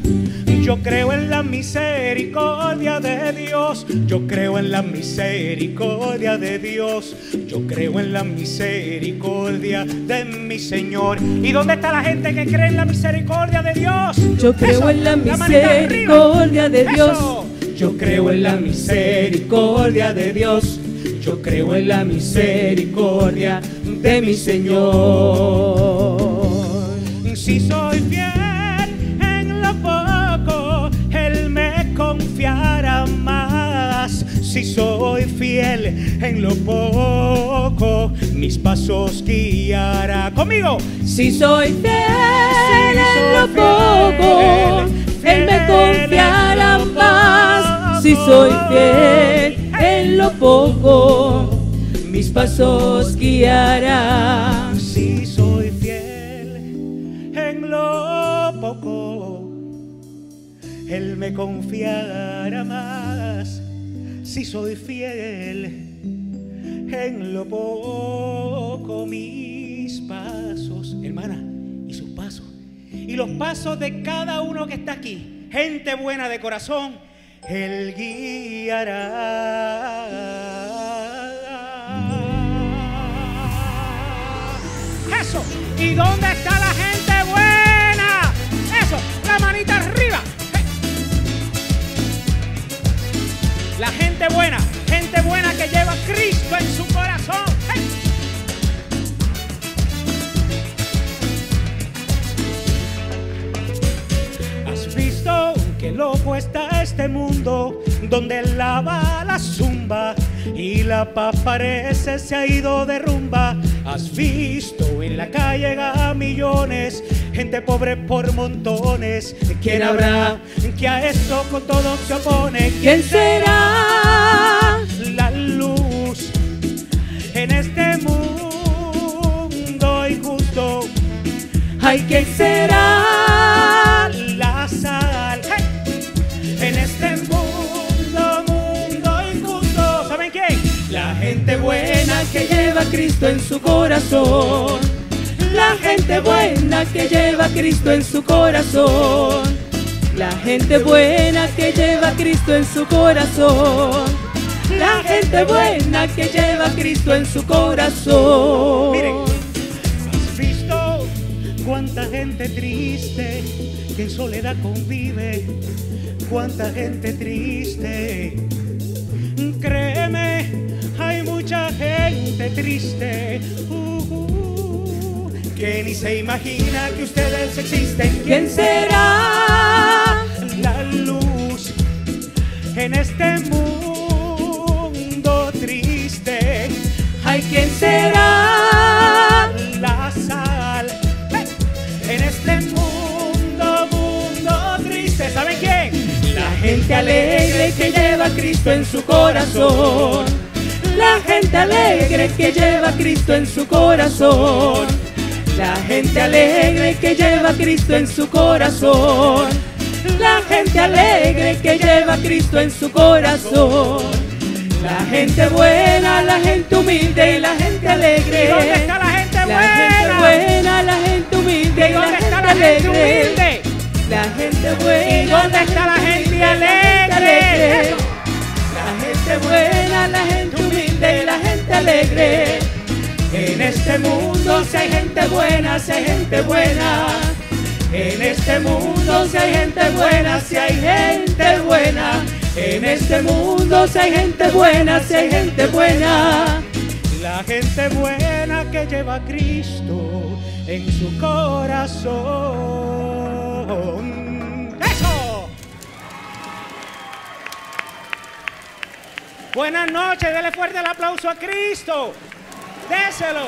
Yo creo misericordia de Dios. Yo creo en la misericordia de Dios. Yo creo en la misericordia de mi Señor. ¿Y dónde está la gente que cree en la misericordia de Dios? Yo creo en la misericordia de Dios. Yo creo en la misericordia de Dios. Yo creo en la misericordia de mi Señor. Si soy Si Si soy fiel en lo poco, mis pasos guiará conmigo. Si soy fiel en soy lo poco, Él me confiará más. Si soy fiel en lo poco, mis pasos guiará. Si soy fiel en lo poco, Él me confiará más. Si soy fiel en lo poco, mis pasos, hermana, y sus pasos, y los pasos de cada uno que está aquí, gente buena de corazón, Él guiará. Eso. ¿Y dónde está la gente buena? Eso. La manita arriba. Gente buena. Gente buena que lleva a Cristo en su corazón. ¿Has visto qué loco está este mundo donde lava la zumba y la paz parece se ha ido de rumba? ¿Has visto en la calle a millones, gente pobre por montones? ¿Quién habrá que a esto con todo se opone? ¿Quién será? La luz en este mundo injusto. Ay, ¿quién será? La sal hey, en este mundo, mundo injusto. ¿Saben quién? La gente buena que lleva a Cristo en su corazón. La gente buena que lleva Cristo en su corazón. La gente buena que lleva Cristo en su corazón. La gente buena que lleva Cristo en su corazón. Miren, ¿has visto cuánta gente triste que en soledad convive? Cuánta gente triste. Créeme, hay mucha gente triste. uh, uh, que ni se imagina que ustedes existen. ¿Quién será? La luz en este mundo triste. Ay, ¿quién será? La sal ¡hey! en este mundo, mundo triste. ¿Saben quién? La gente alegre que lleva a Cristo en su corazón. La gente alegre que lleva a Cristo en su corazón. La gente alegre que lleva a Cristo en su corazón. La gente alegre que lleva a Cristo en su corazón. La gente buena, la gente humilde y la gente alegre. ¿Y dónde está la gente La gente buena? buena, la gente humilde ¿Y y la dónde gente está la gente alegre. humilde? La gente buena. ¿Y dónde está la gente alegre? La gente buena, la gente humilde y la gente alegre. En este mundo si hay gente buena, si hay gente buena. En este mundo si hay gente buena, si hay gente buena. En este mundo si hay gente buena, si hay gente buena. La gente buena que lleva a Cristo en su corazón. ¡Eso! Buenas noches, dele fuerte el aplauso a Cristo. Déselo.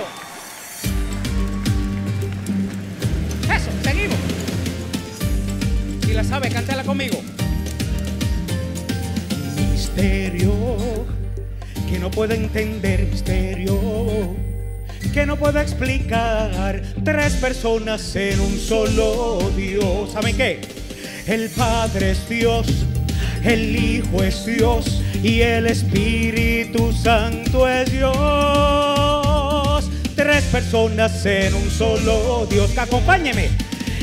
Eso, seguimos. Si la sabe, cántala conmigo. Misterio que no puedo entender, misterio que no puedo explicar. Tres personas en un solo Dios. ¿Saben qué? El Padre es Dios, el Hijo es Dios y el Espíritu Santo es Dios. Tres personas en un solo Dios. Acompáñeme.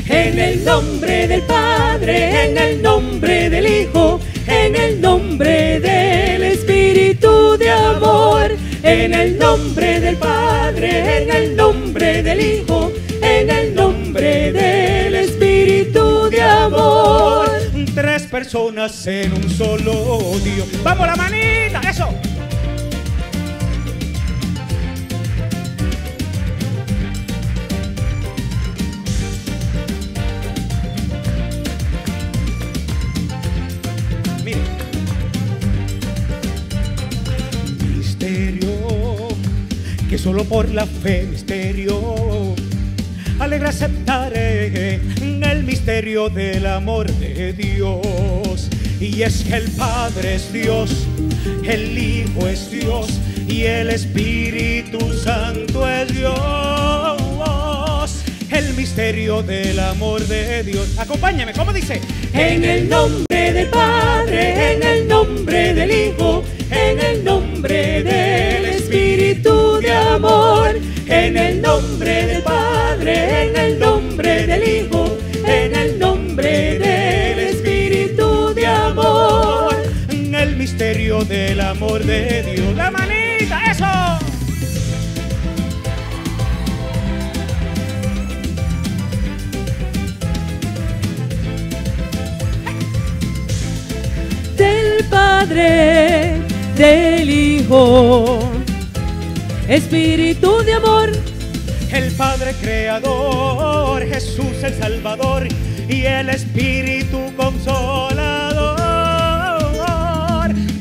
En el nombre del Padre, en el nombre del Hijo, en el nombre del Espíritu de amor, en el nombre del Padre, en el nombre del Hijo, en el nombre del Espíritu de amor. Tres personas en un solo Dios. Vamos la manita, eso. Solo por la fe misterio. Alegre aceptaré el misterio del amor de Dios. Y es que el Padre es Dios, el Hijo es Dios y el Espíritu Santo es Dios. El misterio del amor de Dios. Acompáñame, ¿cómo dice? En el nombre del Padre, en el nombre del Hijo, en el nombre del Espíritu amor, en el nombre del Padre, en el nombre del Hijo, en el nombre del Espíritu de amor. El misterio del amor de Dios. La manita, eso. Del Padre, del Hijo, Espíritu de amor. El Padre Creador, Jesús el Salvador y el Espíritu Consolador.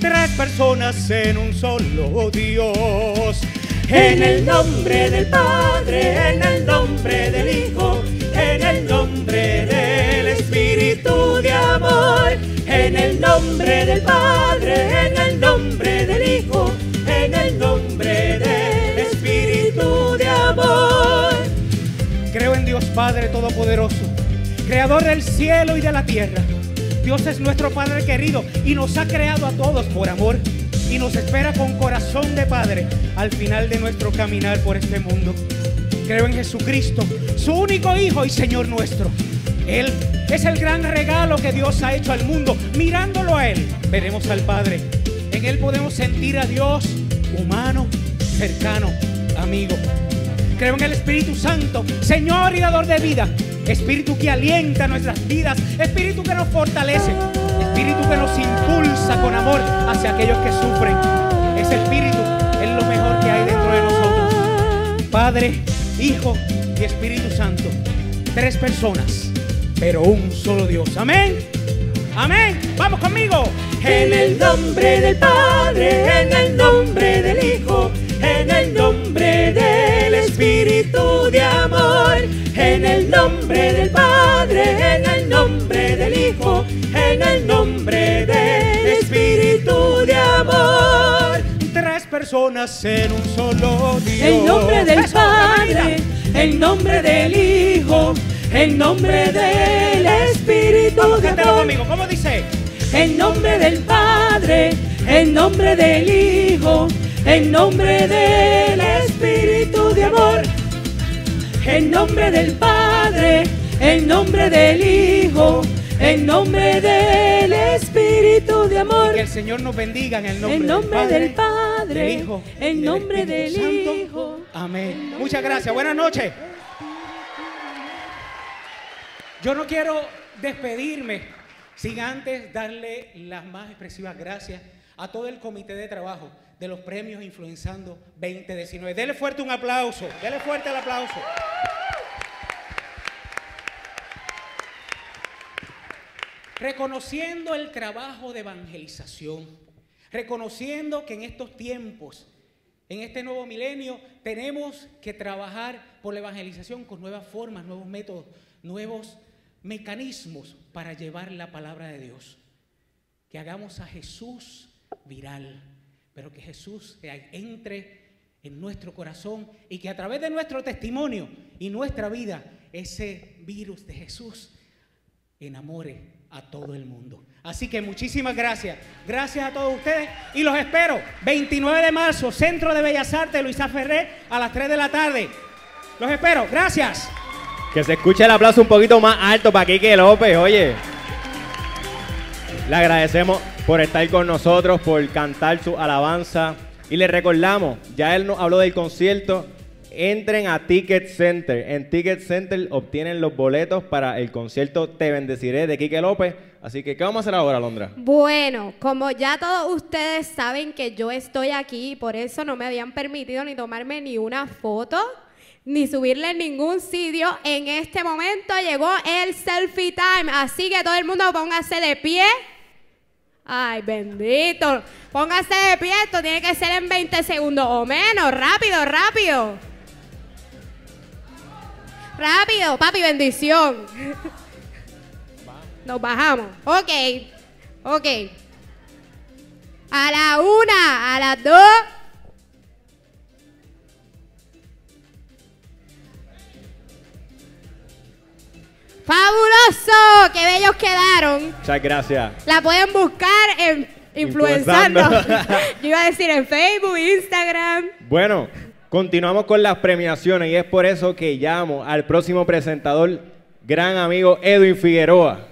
Tres personas en un solo Dios. En el nombre del Padre, en el nombre del Hijo, en el nombre del Espíritu de amor, en el nombre del Padre, en el nombre del Hijo, en el nombre del Padre Todopoderoso, Creador del cielo y de la tierra. Dios es nuestro Padre querido y nos ha creado a todos por amor y nos espera con corazón de Padre al final de nuestro caminar por este mundo. Creo en Jesucristo, su único Hijo y Señor nuestro. Él es el gran regalo que Dios ha hecho al mundo. Mirándolo a Él, veremos al Padre. En Él podemos sentir a Dios humano, cercano, amigo. Creo en el Espíritu Santo, Señor y dador de vida. Espíritu que alienta nuestras vidas, Espíritu que nos fortalece, Espíritu que nos impulsa con amor hacia aquellos que sufren. Ese Espíritu es lo mejor que hay dentro de nosotros. Padre, Hijo y Espíritu Santo. Tres personas, pero un solo Dios. Amén. Amén. Vamos conmigo. En el nombre del Padre, en el nombre del Hijo, en el nombre del Espíritu de amor, en el nombre del Padre, en el nombre del Hijo, en el nombre del Espíritu de amor. Tres personas en un solo Dios. En nombre del Eso, Padre, en nombre del Hijo, en nombre del Espíritu de Cántalo amor. conmigo. ¿Cómo dice? En nombre del Padre, en nombre del Hijo, en nombre del Espíritu de amor. En nombre del Padre, en nombre del Hijo, en nombre del Espíritu de amor. Que el Señor nos bendiga en el nombre, En nombre del Padre, del Padre, del Hijo, en del nombre del Santo. Hijo. Amén. Muchas gracias. Buenas noches. Yo no quiero despedirme sin antes darle las más expresivas gracias a todo el comité de trabajo de los premios Influenzando 2019. Dele fuerte un aplauso. Dele fuerte el aplauso. Reconociendo el trabajo de evangelización, reconociendo que en estos tiempos, en este nuevo milenio, tenemos que trabajar por la evangelización con nuevas formas, nuevos métodos, nuevos mecanismos para llevar la palabra de Dios. Que hagamos a Jesús viral, pero que Jesús entre en nuestro corazón y que a través de nuestro testimonio y nuestra vida, ese virus de Jesús enamore a todo el mundo. Así que muchísimas gracias. Gracias a todos ustedes y los espero 29 de marzo, Centro de Bellas Artes, Luisa Ferré, a las 3 de la tarde. Los espero. Gracias. Que se escuche el aplauso un poquito más alto para Quique López, oye. Le agradecemos por estar con nosotros, por cantar su alabanza. Y le recordamos, ya él nos habló del concierto. Entren a Ticket Center. En Ticket Center obtienen los boletos para el concierto Te Bendeciré de Quique López. Así que, ¿qué vamos a hacer ahora, Londra? Bueno, como ya todos ustedes saben que yo estoy aquí, por eso no me habían permitido ni tomarme ni una foto, ni subirle ningún sitio. En este momento llegó el selfie time, así que todo el mundo póngase de pie. Ay, bendito. Póngase de pie, esto tiene que ser en 20 segundos o menos. Rápido, rápido. Rápido, papi, bendición. Nos bajamos. Ok, ok. A la una, a las dos. ¡Fabuloso! ¡Qué bellos quedaron! Muchas gracias. La pueden buscar en Influenzando. Influenzando. Yo iba a decir en Facebook, Instagram. Bueno, continuamos con las premiaciones y es por eso que llamo al próximo presentador, gran amigo Edwin Figueroa.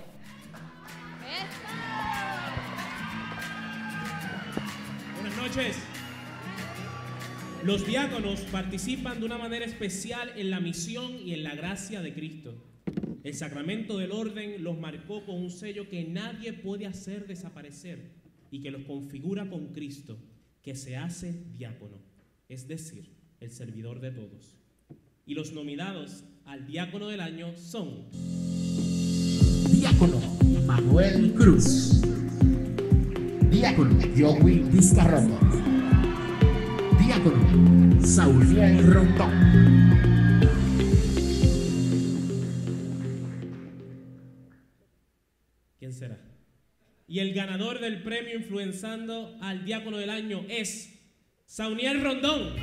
Buenas noches. Los diáconos participan de una manera especial en la misión y en la gracia de Cristo. El sacramento del orden los marcó con un sello que nadie puede hacer desaparecer y que los configura con Cristo, que se hace diácono, es decir, el servidor de todos. Y los nominados al diácono del año son Diácono Manuel Cruz. Diácono Joey Vizcarrondo. Diácono Sauliel Rondón. Y el ganador del premio influenzando al diácono del año es Sauniel Rondón.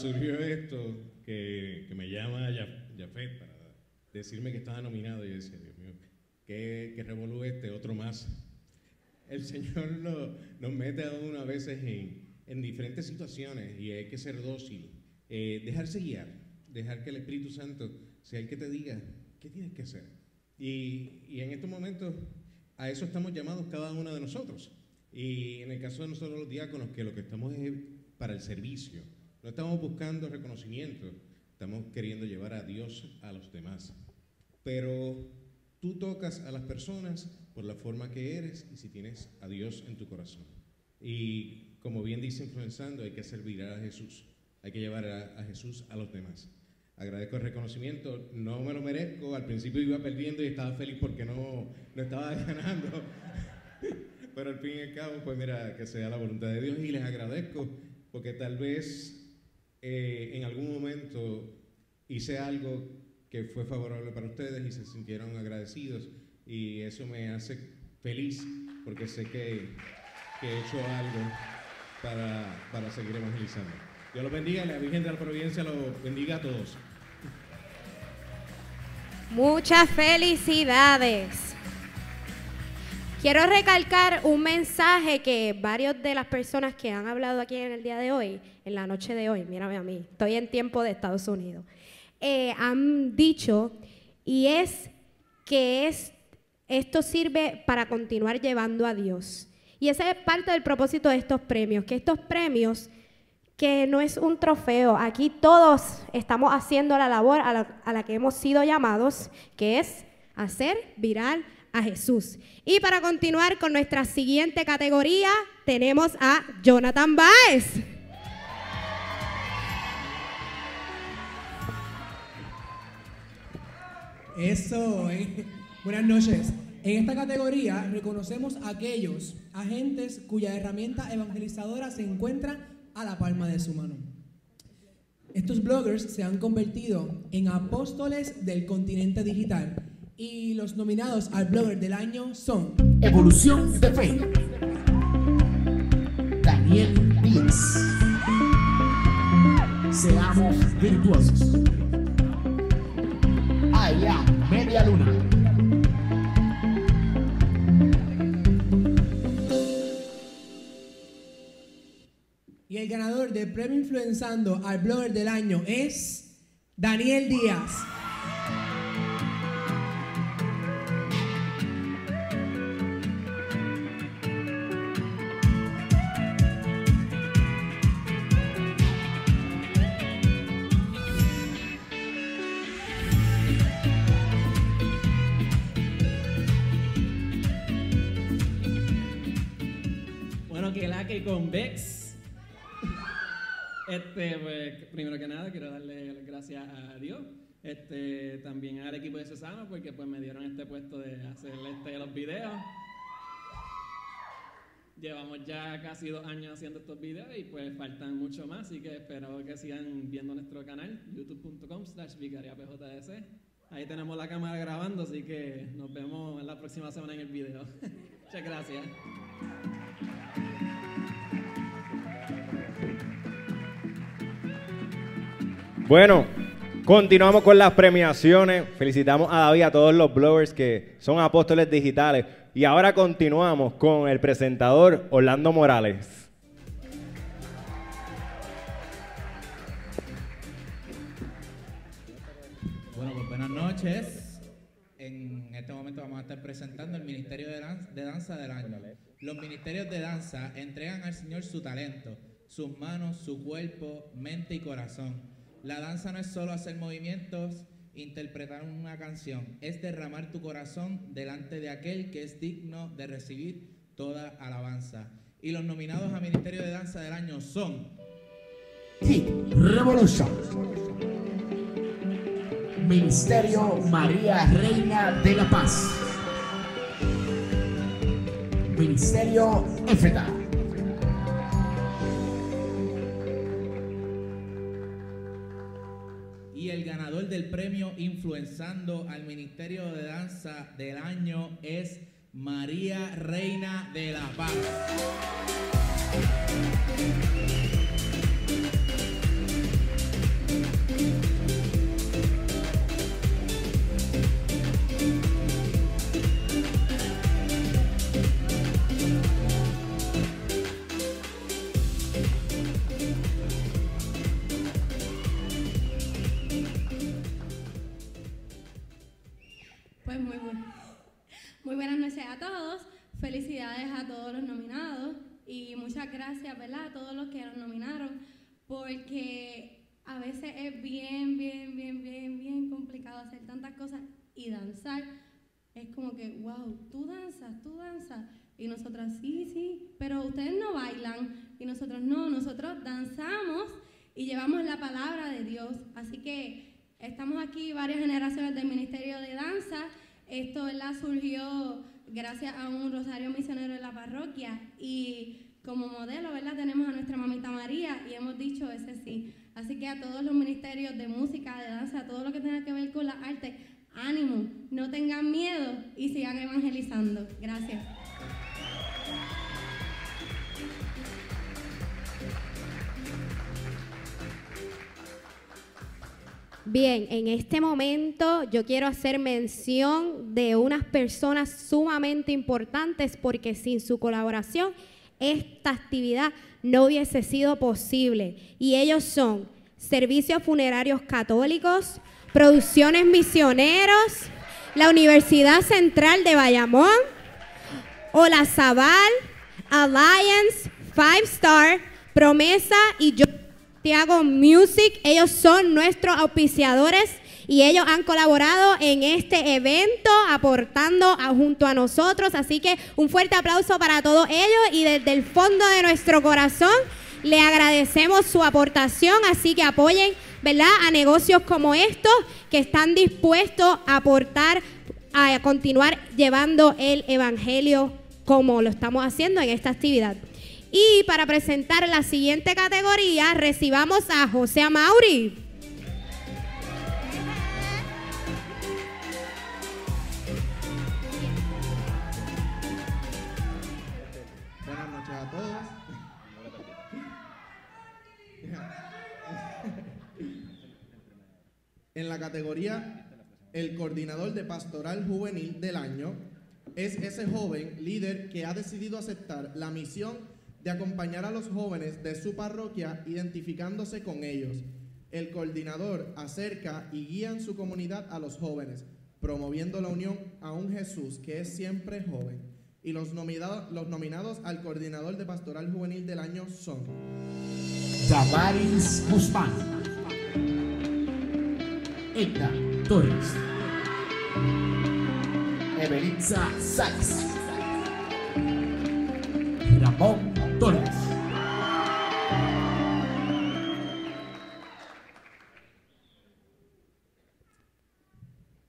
Surgió esto, que, que me llama Jafet para decirme que estaba nominado, yo decía, Dios mío, ¿qué, qué revolú este? Otro más. El Señor lo- nos mete a uno a veces en, en diferentes situaciones y hay que ser dócil, eh, dejarse guiar, dejar que el Espíritu Santo sea el que te diga qué tienes que hacer. Y, y en estos momentos a eso estamos llamados cada uno de nosotros. Y en el caso de nosotros los diáconos, que lo que estamos es para el servicio. No estamos buscando reconocimiento, estamos queriendo llevar a Dios a los demás. Pero tú tocas a las personas por la forma que eres y si tienes a Dios en tu corazón. Y como bien dice Influenzando, hay que servir a Jesús, hay que llevar a, a Jesús a los demás. Agradezco el reconocimiento, no me lo merezco, al principio iba perdiendo y estaba feliz porque no, no estaba ganando. Pero al fin y al cabo, pues mira, que sea la voluntad de Dios y les agradezco porque tal vez eh, en algún momento hice algo que fue favorable para ustedes y se sintieron agradecidos y eso me hace feliz porque sé que, que he hecho algo para, para seguir evangelizando. Dios los bendiga la Virgen de la Providencia los bendiga a todos. Muchas felicidades. Quiero recalcar un mensaje que varios de las personas que han hablado aquí en el día de hoy, en la noche de hoy, mírame a mí, estoy en tiempo de Estados Unidos, eh, han dicho y es que es, esto sirve para continuar llevando a Dios. Y esa es parte del propósito de estos premios, que estos premios que no es un trofeo. Aquí todos estamos haciendo la labor a la, a la que hemos sido llamados, que es hacer viral Jesús. Y para continuar con nuestra siguiente categoría, tenemos a Jonathan Baez. Eso, eh. buenas noches. En esta categoría reconocemos a aquellos agentes cuya herramienta evangelizadora se encuentra a la palma de su mano. Estos bloggers se han convertido en apóstoles del continente digital y los nominados al blogger del año son Evolución de fe. Daniel Díaz. Seamos virtuosos. Allá, media luna. y el ganador del premio influenzando al blogger del año es Daniel Díaz. Primero que nada, quiero darle las gracias a Dios. Este, también al equipo de Cesano, porque pues me dieron este puesto de hacer este, los videos. Llevamos ya casi dos años haciendo estos videos y pues faltan mucho más, así que espero que sigan viendo nuestro canal, youtube.com slash vicariapjdc. Ahí tenemos la cámara grabando, así que nos vemos la próxima semana en el video. Muchas gracias. Bueno, continuamos con las premiaciones. Felicitamos a David, a todos los bloggers que son apóstoles digitales. Y ahora continuamos con el presentador Orlando Morales. Bueno, pues buenas noches. En este momento vamos a estar presentando el Ministerio de Danza del Año. Los ministerios de danza entregan al Señor su talento, sus manos, su cuerpo, mente y corazón. La danza no es solo hacer movimientos, interpretar una canción, es derramar tu corazón delante de aquel que es digno de recibir toda alabanza. Y los nominados a Ministerio de Danza del Año son Revolution. Ministerio María Reina de la Paz. Ministerio Éfeta. Ganador del premio Influenzando al Ministerio de Danza del Año es María Reina de la Paz. Muy buenas noches a todos. Felicidades a todos los nominados y muchas gracias, ¿verdad? A todos los que nos nominaron, porque a veces es bien, bien, bien, bien, bien complicado hacer tantas cosas y danzar. Es como que, wow, tú danzas, tú danzas. Y nosotras, sí, sí, pero ustedes no bailan. Y nosotros, no, nosotros danzamos y llevamos la palabra de Dios. Así que estamos aquí varias generaciones del Ministerio de Danza. Esto ¿verdad? surgió gracias a un rosario misionero de la parroquia y como modelo ¿verdad? tenemos a nuestra mamita María y hemos dicho ese sí. Así que a todos los ministerios de música, de danza, todo lo que tenga que ver con la arte, ánimo, no tengan miedo y sigan evangelizando. Gracias. Bien, en este momento yo quiero hacer mención de unas personas sumamente importantes porque sin su colaboración esta actividad no hubiese sido posible. Y ellos son Servicios Funerarios Católicos, Producciones Misioneros, la Universidad Central de Bayamón, Ola Zabal, Alliance, Five Star, Promesa y yo. Santiago Music, ellos son nuestros auspiciadores y ellos han colaborado en este evento aportando junto a nosotros, así que un fuerte aplauso para todos ellos y desde el fondo de nuestro corazón le agradecemos su aportación, así que apoyen, ¿verdad? A negocios como estos que están dispuestos a aportar a continuar llevando el evangelio como lo estamos haciendo en esta actividad. Y para presentar la siguiente categoría, recibamos a José Amauri. Buenas noches a todos. En la categoría El coordinador de pastoral juvenil del año es ese joven líder que ha decidido aceptar la misión de acompañar a los jóvenes de su parroquia identificándose con ellos. El coordinador acerca y guía en su comunidad a los jóvenes, promoviendo la unión a un Jesús que es siempre joven. Y los, nominado- los nominados al coordinador de pastoral juvenil del año son Damaris Guzmán. Edna Torres. Evelitza Sachs. Ramón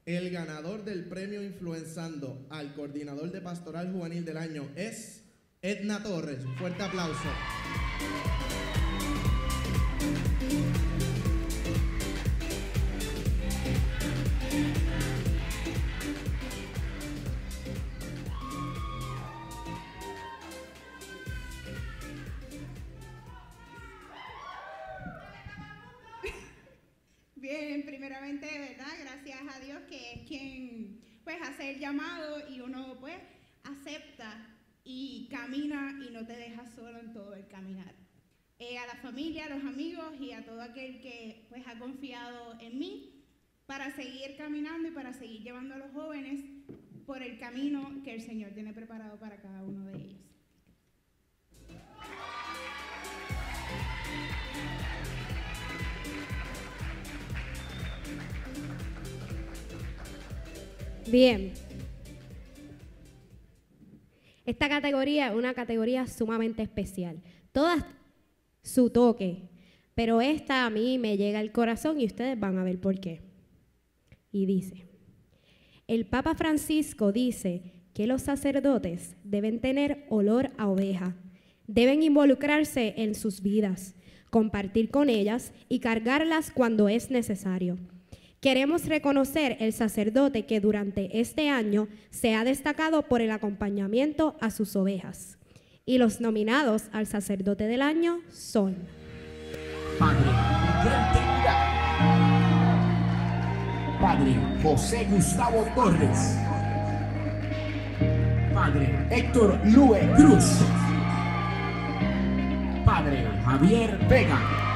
el ganador del premio Influenzando al coordinador de Pastoral Juvenil del año es Edna Torres. Fuerte aplauso. Primeramente, ¿verdad? Gracias a Dios que es quien pues hace el llamado y uno pues acepta y camina y no te deja solo en todo el caminar. Eh, a la familia, a los amigos y a todo aquel que pues ha confiado en mí para seguir caminando y para seguir llevando a los jóvenes por el camino que el Señor tiene preparado para cada uno de ellos. Bien. Esta categoría es una categoría sumamente especial. Todas su toque, pero esta a mí me llega al corazón y ustedes van a ver por qué. Y dice, el Papa Francisco dice que los sacerdotes deben tener olor a oveja, deben involucrarse en sus vidas, compartir con ellas y cargarlas cuando es necesario. Queremos reconocer el sacerdote que durante este año se ha destacado por el acompañamiento a sus ovejas. Y los nominados al sacerdote del año son Padre. Padre José Gustavo Torres. Padre Héctor Lue Cruz. Padre Javier Vega.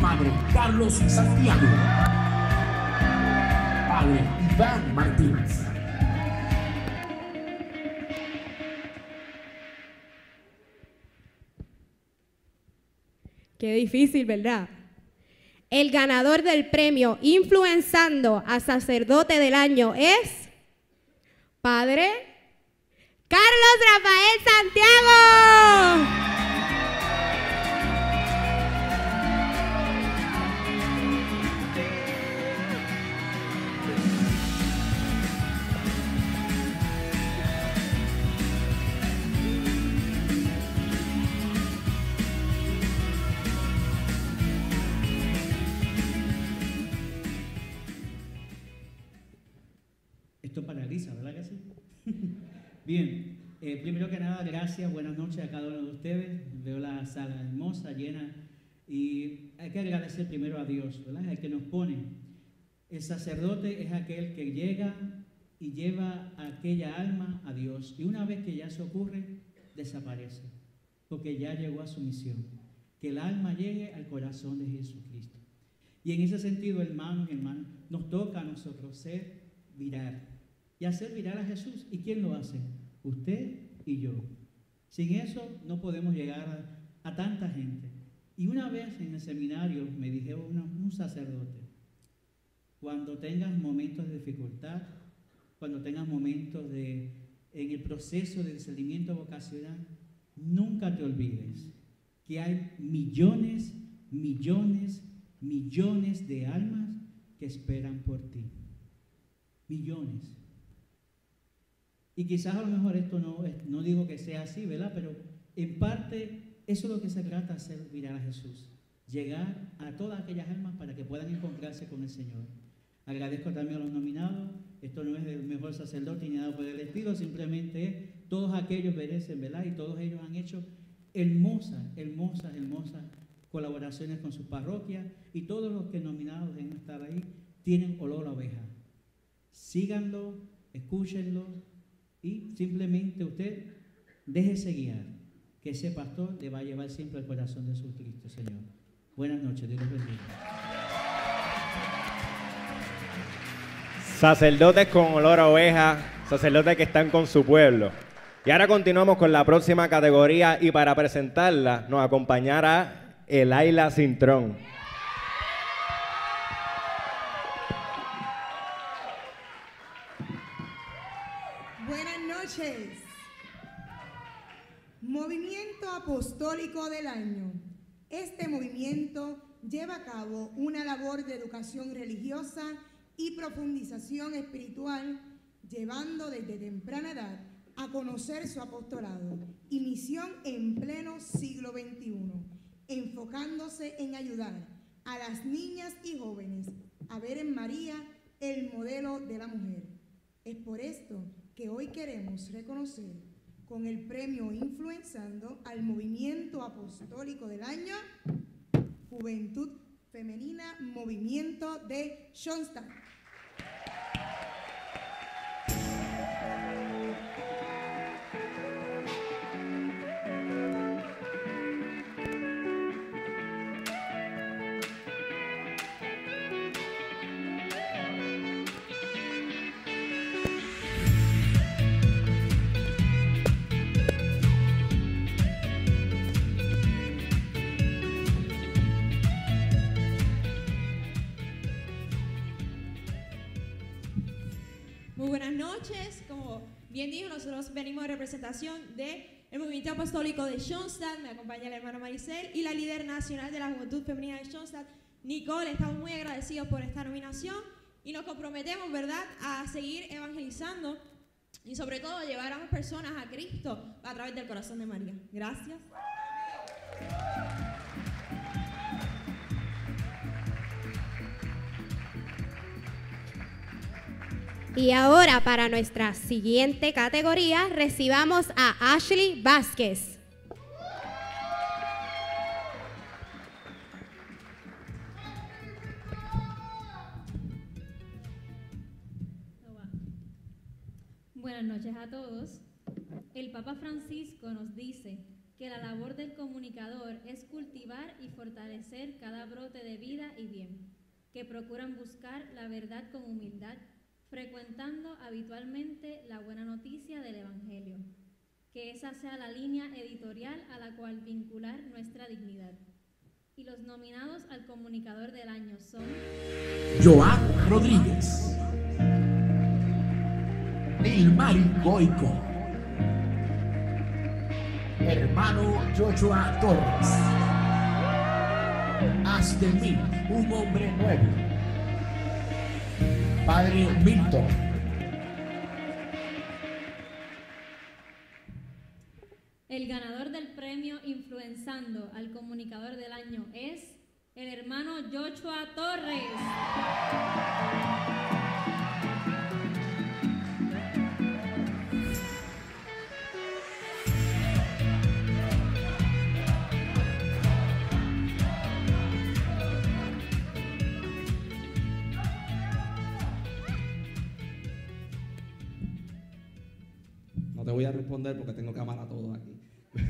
Padre Carlos Santiago. Padre Iván Martínez. Qué difícil, ¿verdad? El ganador del premio Influenzando a Sacerdote del Año es Padre Carlos Rafael Santiago. Bien, eh, primero que nada, gracias, buenas noches a cada uno de ustedes. Veo la sala hermosa, llena, y hay que agradecer primero a Dios, ¿verdad? El que nos pone. El sacerdote es aquel que llega y lleva aquella alma a Dios, y una vez que ya se ocurre, desaparece, porque ya llegó a su misión, que el alma llegue al corazón de Jesucristo. Y en ese sentido, hermanos y nos toca a nosotros ser virar y hacer virar a Jesús. ¿Y quién lo hace? Usted y yo. Sin eso no podemos llegar a, tanta gente. Y una vez en el seminario me dijo un sacerdote, cuando tengas momentos de dificultad, cuando tengas momentos de, en el proceso de discernimiento vocacional, nunca te olvides que hay millones, millones, millones de almas que esperan por ti. Millones. Y quizás a lo mejor esto no, no digo que sea así, ¿verdad? Pero en parte eso es lo que se trata, hacer mirar a Jesús. Llegar a todas aquellas almas para que puedan encontrarse con el Señor. Agradezco también a los nominados. Esto no es el mejor sacerdote ni nada por el estilo, simplemente es todos aquellos merecen, ¿verdad? Y todos ellos han hecho hermosas, hermosas, hermosas colaboraciones con sus parroquias y todos los que nominados deben estar ahí tienen olor a oveja. Síganlo, escúchenlo y simplemente usted déjese guiar, que ese pastor le va a llevar siempre al corazón de su Cristo, Señor. Buenas noches, Dios los bendiga. Sacerdotes con olor a oveja, sacerdotes que están con su pueblo. Y ahora continuamos con la próxima categoría y para presentarla nos acompañará el Ayla Cintrón. Buenas noches. Movimiento Apostólico del Año. Este movimiento lleva a cabo una labor de educación religiosa y profundización espiritual, llevando desde temprana edad a conocer su apostolado y misión en pleno siglo XXI, enfocándose en ayudar a las niñas y jóvenes a ver en María el modelo de la mujer. Es por esto que hoy queremos reconocer con el premio Influenzando al Movimiento Apostólico del Año Juventud Femenina Movimiento de Schoenstatt. Representación del Movimiento Apostólico de Schoenstatt. Me acompaña la hermana Maricel y la líder nacional de la Juventud Femenina de Schoenstatt, Nicole. Estamos muy agradecidos por esta nominación y nos comprometemos, ¿verdad?, a seguir evangelizando y sobre todo llevar a más personas a Cristo a través del corazón de María. Gracias. Y ahora para nuestra siguiente categoría recibamos a Ashley Vázquez. Buenas noches a todos. El Papa Francisco nos dice que la labor del comunicador es cultivar y fortalecer cada brote de vida y bien, que procuran buscar la verdad con humildad, frecuentando habitualmente la buena noticia del Evangelio. Que esa sea la línea editorial a la cual vincular nuestra dignidad. Y los nominados al comunicador del año son... Joan Rodríguez. Goico. Hermano Joshua Torres. Haz de mí un hombre nuevo. Padre Milton. El ganador del premio Influenzando al comunicador del año es el hermano Joshua Torres. Voy a responder porque tengo cámara todo aquí.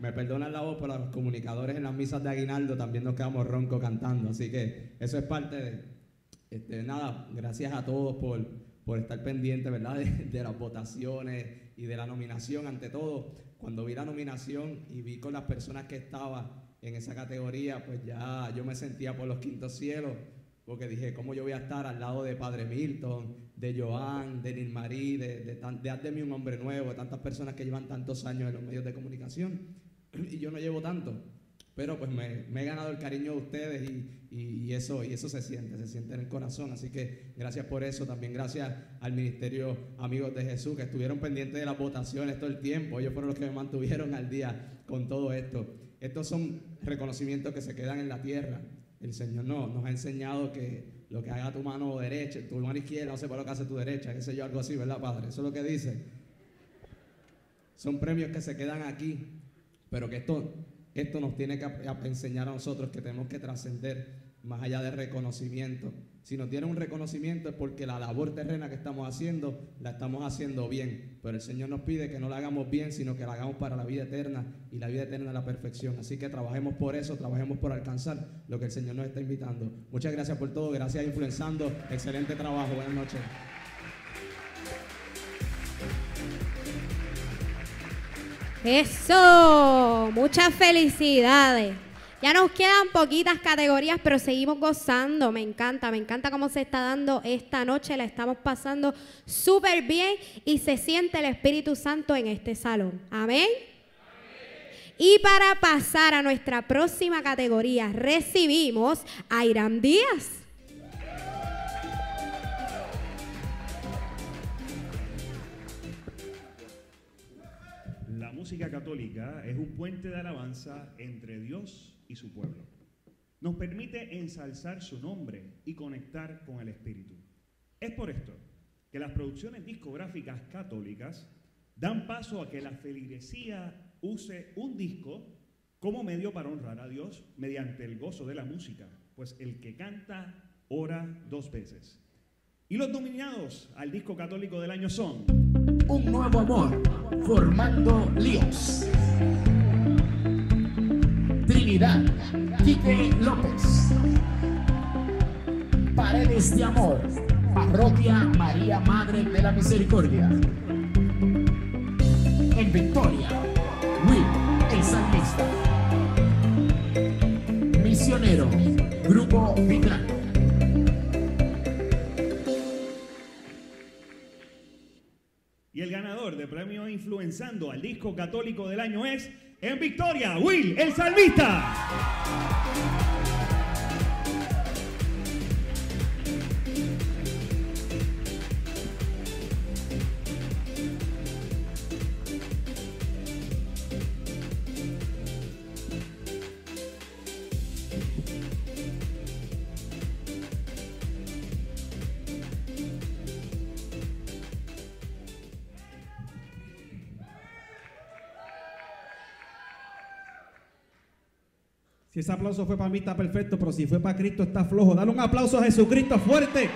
Me perdonan la voz, pero los comunicadores en las misas de Aguinaldo también nos quedamos ronco cantando. Así que eso es parte de. Este, nada, gracias a todos por, por estar pendientes, ¿verdad? De, de las votaciones y de la nominación. Ante todo, cuando vi la nominación y vi con las personas que estaban en esa categoría, pues ya yo me sentía por los quintos cielos, porque dije, ¿cómo yo voy a estar al lado de Padre Milton, de Joan, de Nilmarí, de, de, tan- de de un hombre nuevo, de tantas personas que llevan tantos años en los medios de comunicación? Y yo no llevo tanto, pero pues me, me he ganado el cariño de ustedes y, y- y eso, y eso se siente, se siente en el corazón. Así que gracias por eso, también gracias al Ministerio Amigos de Jesús, que estuvieron pendientes de las votaciones todo el tiempo. Ellos fueron los que me mantuvieron al día con todo esto. Estos son reconocimientos que se quedan en la tierra. El Señor no, nos ha enseñado que lo que haga tu mano derecha, tu mano izquierda, no por lo que hace tu derecha, qué sé yo, algo así, ¿verdad, Padre? Eso es lo que dice. Son premios que se quedan aquí, pero que esto, esto nos tiene que enseñar a nosotros que tenemos que trascender más allá del reconocimiento. Si nos tiene un reconocimiento es porque la labor terrena que estamos haciendo la estamos haciendo bien. Pero el Señor nos pide que no la hagamos bien, sino que la hagamos para la vida eterna y la vida eterna es la perfección. Así que trabajemos por eso, trabajemos por alcanzar lo que el Señor nos está invitando. Muchas gracias por todo, gracias a Influenzando. Excelente trabajo, buenas noches. Eso, muchas felicidades. Ya nos quedan poquitas categorías, pero seguimos gozando. Me encanta, me encanta cómo se está dando esta noche. La estamos pasando súper bien y se siente el Espíritu Santo en este salón. Amén. Y para pasar a nuestra próxima categoría, recibimos a Irán Díaz. La música católica es un puente de alabanza entre Dios y su pueblo. Nos permite ensalzar su nombre y conectar con el Espíritu. Es por esto que las producciones discográficas católicas dan paso a que la feligresía use un disco como medio para honrar a Dios mediante el gozo de la música, pues el que canta ora dos veces. Y los nominados al disco católico del año son Un nuevo amor, formando líos. Trinidad, Quique López. Paredes de amor, Parroquia María Madre de la Misericordia. En Victoria, Will, el salmista. Misionero, Grupo Vitrán. Influenzando al disco católico del año es, en Victoria, Will, el salmista. Ese aplauso fue para mí, está perfecto, pero si fue para Cristo, está flojo. Dale un aplauso a Jesucristo fuerte.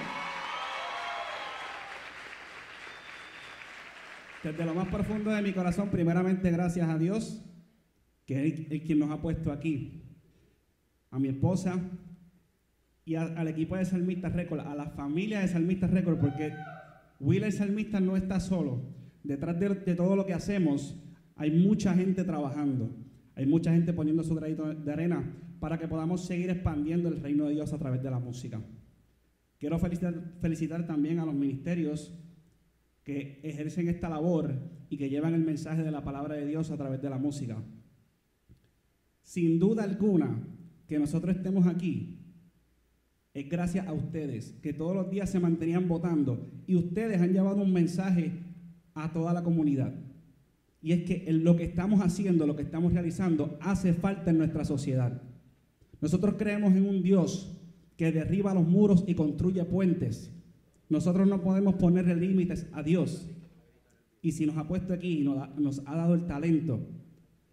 Desde lo más profundo de mi corazón, primeramente gracias a Dios, que es el quien nos ha puesto aquí. A mi esposa y a- al equipo de Salmistas Record, a la familia de Salmistas Record, porque Will el Salmista no está solo. Detrás de, de todo lo que hacemos, hay mucha gente trabajando. Hay mucha gente poniendo su granito de arena para que podamos seguir expandiendo el reino de Dios a través de la música. Quiero felicitar, felicitar también a los ministerios que ejercen esta labor y que llevan el mensaje de la palabra de Dios a través de la música. Sin duda alguna, que nosotros estemos aquí es gracias a ustedes, que todos los días se mantenían votando y ustedes han llevado un mensaje a toda la comunidad. Y es que lo que estamos haciendo, lo que estamos realizando, hace falta en nuestra sociedad. Nosotros creemos en un Dios que derriba los muros y construye puentes. Nosotros no podemos ponerle límites a Dios. Y si nos ha puesto aquí y nos ha dado el talento,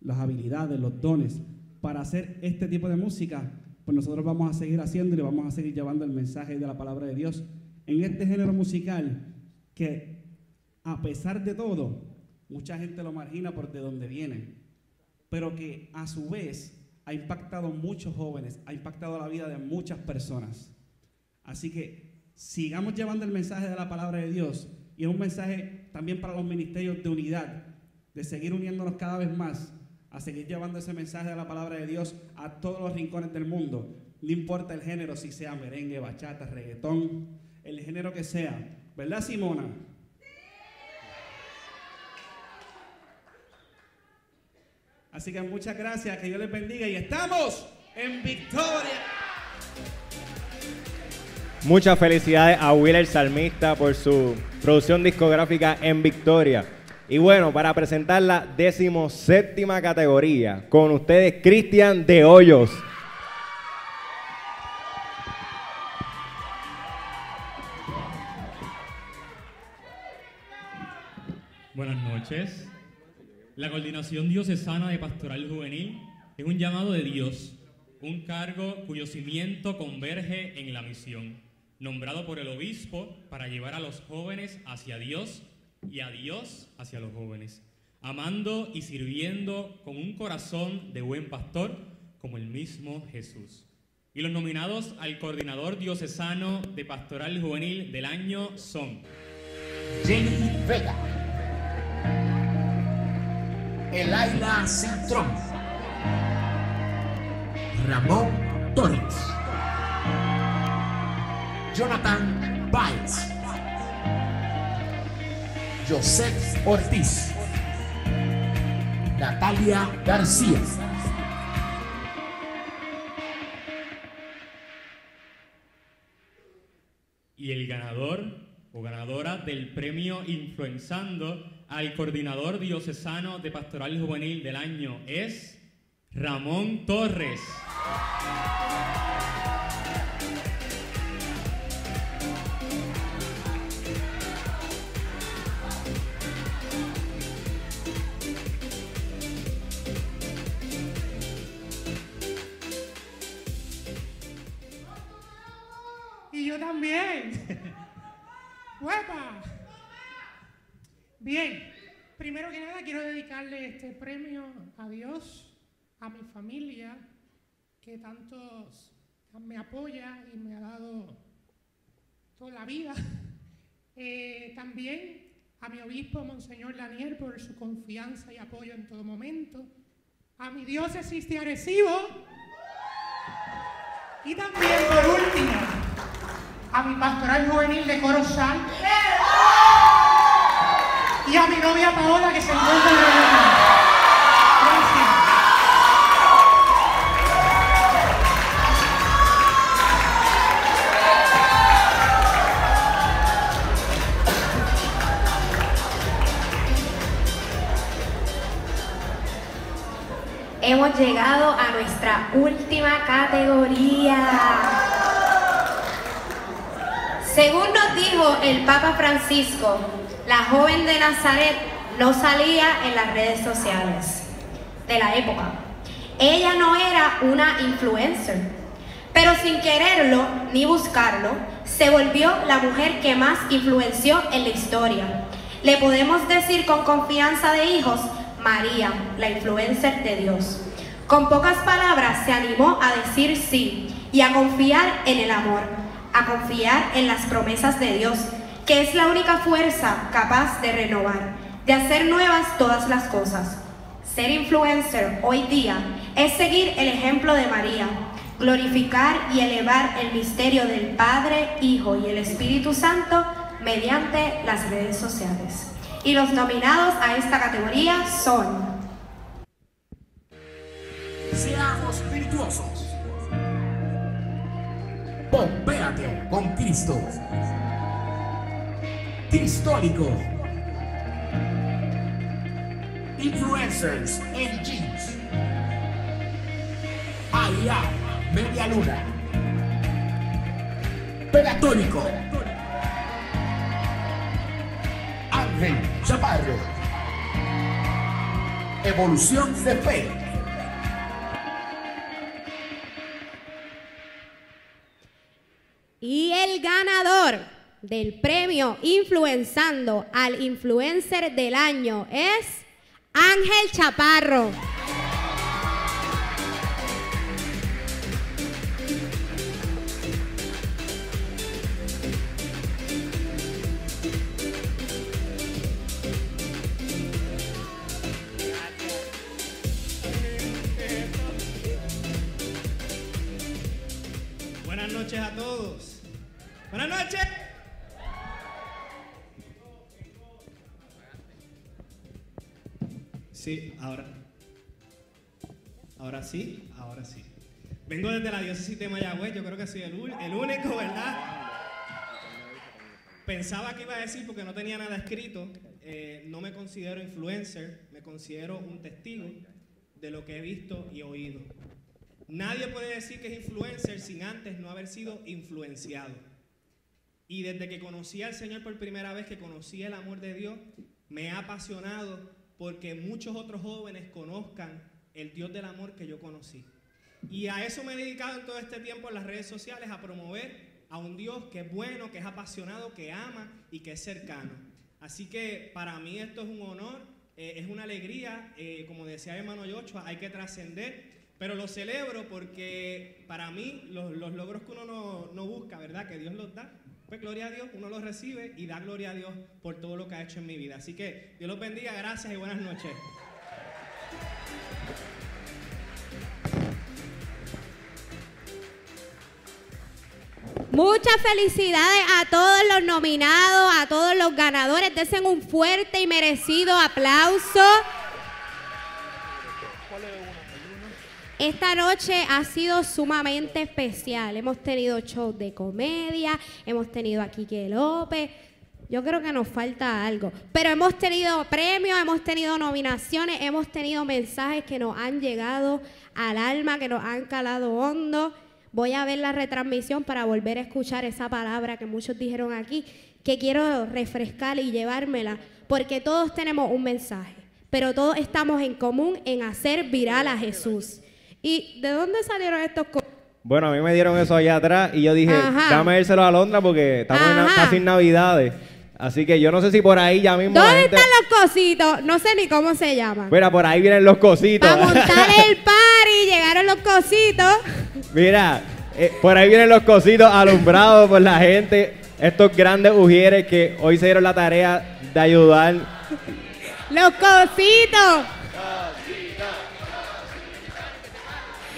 las habilidades, los dones para hacer este tipo de música, pues nosotros vamos a seguir haciendo y vamos a seguir llevando el mensaje de la palabra de Dios en este género musical que a pesar de todo, mucha gente lo margina por de donde viene, pero que a su vez ha impactado muchos jóvenes, ha impactado la vida de muchas personas. Así que sigamos llevando el mensaje de la palabra de Dios y es un mensaje también para los ministerios de unidad, de seguir uniéndonos cada vez más, a seguir llevando ese mensaje de la palabra de Dios a todos los rincones del mundo. No importa el género, si sea merengue, bachata, reggaetón, el género que sea. ¿Verdad, Simona? Así que muchas gracias, que Dios les bendiga y estamos en victoria. Muchas felicidades a Will el Salmista por su producción discográfica en Victoria. Y bueno, para presentar la decimoséptima categoría, con ustedes Cristian de Hoyos. Buenas noches. La coordinación diocesana de pastoral juvenil es un llamado de Dios, un cargo cuyo cimiento converge en la misión, nombrado por el obispo para llevar a los jóvenes hacia Dios y a Dios hacia los jóvenes, amando y sirviendo con un corazón de buen pastor como el mismo Jesús. Y los nominados al coordinador diocesano de pastoral juvenil del año son Jenny Vega. Elaila Cintrón. Ramón Torres. Jonathan Baez. Joseph Ortiz. Natalia García. Y el ganador o ganadora del premio Influenzando al coordinador diocesano de Pastoral Juvenil del año es Ramón Torres. Y yo también. ¡Huepa! Bien, primero que nada quiero dedicarle este premio a Dios, a mi familia, que tanto me apoya y me ha dado toda la vida. Eh, también a mi obispo, Monseñor Lanier, por su confianza y apoyo en todo momento. A mi diócesis de Arecibo. Y también, por último, a mi pastoral juvenil de Corozal y a mi novia Paola que se encuentra en. Gracias. Hemos llegado a nuestra última categoría. Según nos dijo el Papa Francisco, la joven de Nazaret no salía en las redes sociales de la época. Ella no era una influencer, pero sin quererlo ni buscarlo, se volvió la mujer que más influenció en la historia. Le podemos decir con confianza de hijos, María, la influencer de Dios. Con pocas palabras se animó a decir sí y a confiar en el amor, a confiar en las promesas de Dios, que es la única fuerza capaz de renovar, de hacer nuevas todas las cosas. Ser influencer hoy día es seguir el ejemplo de María, glorificar y elevar el misterio del Padre, Hijo y el Espíritu Santo mediante las redes sociales. Y los nominados a esta categoría son Seamos virtuosos. Pompéate con Cristo. Cristólico. Influencers en jeans. Allá, media luna. Pelatónico. Ángel Chaparro. Evolución de fe. Y el ganador del premio Influenzando al Influencer del Año es Ángel Chaparro. Buenas noches a todos. Buenas noches. Sí, ahora. Ahora sí, ahora sí. Vengo desde la diócesis de Mayagüez, yo creo que soy el, el único, ¿verdad? Pensaba que iba a decir porque no tenía nada escrito. eh, no me considero influencer, me considero un testigo de lo que he visto y oído. Nadie puede decir que es influencer sin antes no haber sido influenciado. Y desde que conocí al Señor por primera vez, que conocí el amor de Dios, me ha apasionado porque muchos otros jóvenes conozcan el Dios del amor que yo conocí. Y a eso me he dedicado en todo este tiempo en las redes sociales, a promover a un Dios que es bueno, que es apasionado, que ama y que es cercano. Así que para mí esto es un honor, eh, es una alegría, eh, como decía hermano Yochoa, hay que trascender, pero lo celebro porque para mí los, logros que uno no, no busca, ¿verdad? Que Dios los da. Pues gloria a Dios, uno los recibe y da gloria a Dios por todo lo que ha hecho en mi vida. Así que Dios los bendiga, gracias y buenas noches. Muchas felicidades a todos los nominados, a todos los ganadores. Desen un fuerte y merecido aplauso. Esta noche ha sido sumamente especial. Hemos tenido shows de comedia, hemos tenido a Quique López. Yo creo que nos falta algo. Pero hemos tenido premios, hemos tenido nominaciones, hemos tenido mensajes que nos han llegado al alma, que nos han calado hondo. Voy a ver la retransmisión para volver a escuchar esa palabra que muchos dijeron aquí, que quiero refrescar y llevármela, porque todos tenemos un mensaje, pero todos estamos en común en hacer viral a Jesús. ¿Y de dónde salieron estos? Bueno, a mí me dieron eso allá atrás y yo dije, Ajá. dame a Londra porque estamos en na- Ajá. casi en Navidades. Así que yo no sé si por ahí ya mismo. la ¿Dónde gente- están los cositos? No sé ni cómo se llaman. Mira, por ahí vienen los cositos. Para montar el party, llegaron los cositos. Mira, eh, por ahí vienen los cositos alumbrados por la gente. Estos grandes ujieres que hoy se dieron la tarea de ayudar. Los cositos.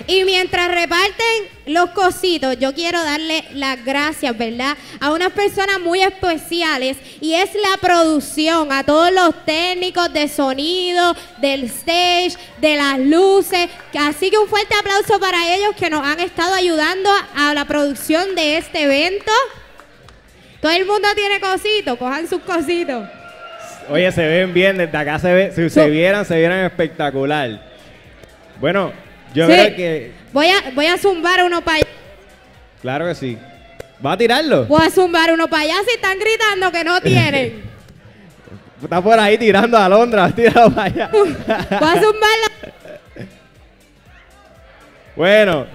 Y mientras reparten los cositos, yo quiero darle las gracias, ¿verdad? A unas personas muy especiales y es la producción, a todos los técnicos de sonido, del stage, de las luces. Así que un fuerte aplauso para ellos que nos han estado ayudando a la producción de este evento. Todo el mundo tiene cositos, cojan sus cositos. Oye, se ven bien, desde acá se ve, si se vieran, se vieran espectacular. Bueno, yo Sí. creo que, Voy a, voy a zumbar uno para allá. claro que sí. ¿Va a tirarlo? Voy a zumbar uno para allá si están gritando que no tienen. Está por ahí tirando a Londra, tíralo para allá. Voy a zumbarlo. Bueno,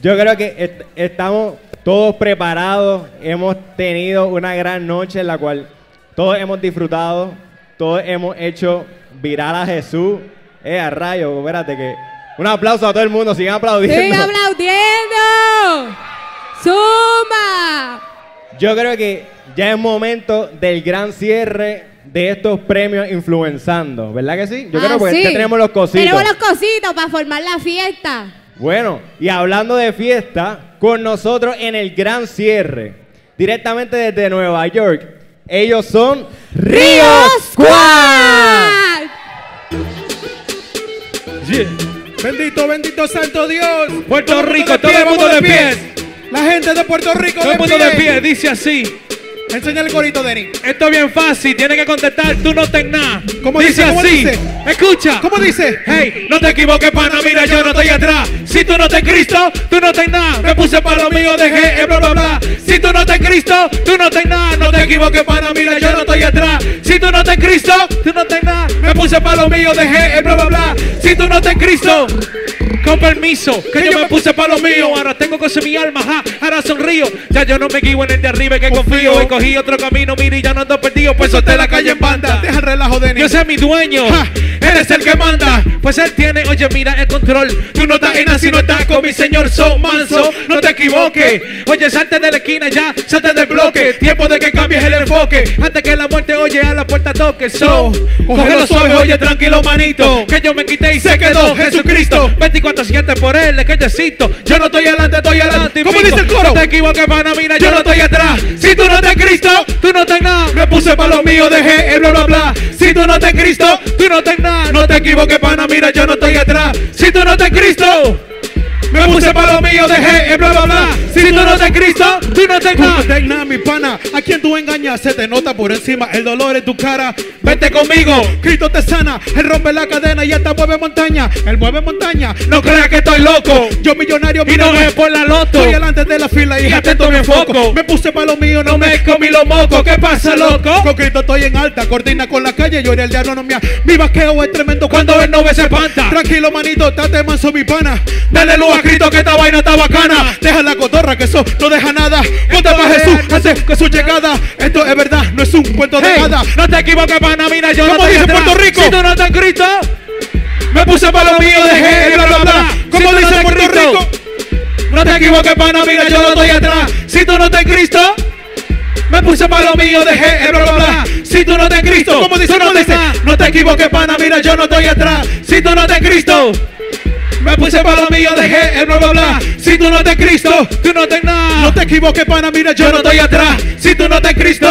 yo creo que est- estamos todos preparados. Hemos tenido una gran noche en la cual todos hemos disfrutado, todos hemos hecho viral a Jesús. Eh, a rayo, espérate que. Un aplauso a todo el mundo, sigan aplaudiendo. ¡Sigue aplaudiendo! ¡Suma! Yo creo que ya es momento del gran cierre de estos premios influenzando, ¿verdad que sí? Yo creo Ah, que sí. ya tenemos los cositos. Tenemos los cositos para formar la fiesta. Bueno, y hablando de fiesta, con nosotros en el gran cierre, directamente desde Nueva York, ellos son Río Squad. Bendito, bendito santo Dios. Puerto Rico, todo el mundo de pie. La gente de Puerto Rico Todo el mundo de pie, dice así. Enseña el corito, Denis. Esto es bien fácil, tiene que contestar, tú no tenés nada. ¿Cómo dice, dice? ¿Cómo así. dice? Escucha. ¿Cómo dice? Hey, no te equivoques, pana, mira, yo no estoy atrás. Si tú no te Cristo, tú no tenés nada. Me puse para lo mío, dejé el bla bla bla. Si tú no te Cristo, tú no tenés nada. No te equivoques, pana, mira, yo no estoy atrás. Si tú no te Cristo, tú no tenés nada. Me puse para lo mío, dejé el bla bla bla. Si tú no te Cristo, con permiso, que yo me puse para lo mío. Ahora tengo cosas en mi alma, ja, ahora sonrío. Ya yo no me guío en el de arriba que confío. Y cogí otro camino, mira, y ya no ando perdido. Pues solté la calle en banda. Deja el relajo, Denis. Yo soy mi dueño, ja, él es el que manda. Pues él tiene, oye, mira el control. Tú no estás en si no estás con mi señor, so manso. No te equivoques. Oye, salte de la esquina ya, salte del bloque. Tiempo de que cambies el enfoque. Antes que la muerte, oye, a la puerta toque. So, cógelo suave, oye, tranquilo, manito. Que yo me quité y se quedó Jesucristo. 24-7 por él, es que yo existo. Yo no estoy adelante, estoy adelante. ¿Cómo dice el coro? No te equivoques, pana, mira, yo no estoy atrás. Si tú no te Cristo, tú no tenés nada. Me puse para lo mío, dejé el bla bla bla. Si tú no te Cristo, tú no tenés nada. No te equivoques, pana, mira, yo no estoy atrás. Si tú no te Cristo. Me puse para lo mío, dejé el bla bla bla. Si tú no te Cristo, tú no no nada. mi pana. A quien tú engañas se te nota por encima el dolor en tu cara. Vete conmigo. Cristo te sana. Él rompe la cadena y hasta mueve montaña. Él mueve montaña. No creas que estoy loco. Yo millonario, Y no es por la loto. Estoy delante de la fila y, atento mi foco. Me puse para lo mío, no, me comí los mocos. ¿Qué pasa, loco? Con Cristo estoy en alta, coordina con la calle, yo el diablo no me Mi vaqueo es tremendo Cuando él no ve se espanta. Tranquilo, manito, tate manso, mi pana. Dale luz a Cristo que esta vaina está bacana. Deja la cotorra, que eso no deja nada. Ponte para Jesús, antes que su llegada. Esto es verdad, no es un cuento de nada. no te equivoques, pana, mira, yo no ¿Cómo estoy dice atrás. Puerto Rico? Si tú no estás en Cristo, me puse para lo mío, dejé el bla bla bla. ¿Cómo dice Puerto Rico? No te equivoques, pana, mira, yo no estoy atrás. Si tú no estás en Cristo, me puse para lo mío, dejé el bla bla bla. Si tú no estás en Cristo, ¿Cómo dice? no ¿Cómo te dice? No te equivoques, pana, mira, yo no estoy atrás. Si tú no estás en Cristo. Me puse para lo mío, dejé el bla bla. Si tú no en Cristo, tú no estás nada. No te equivoques, pana, mira, Yo no estoy atrás. Si tú no en Cristo,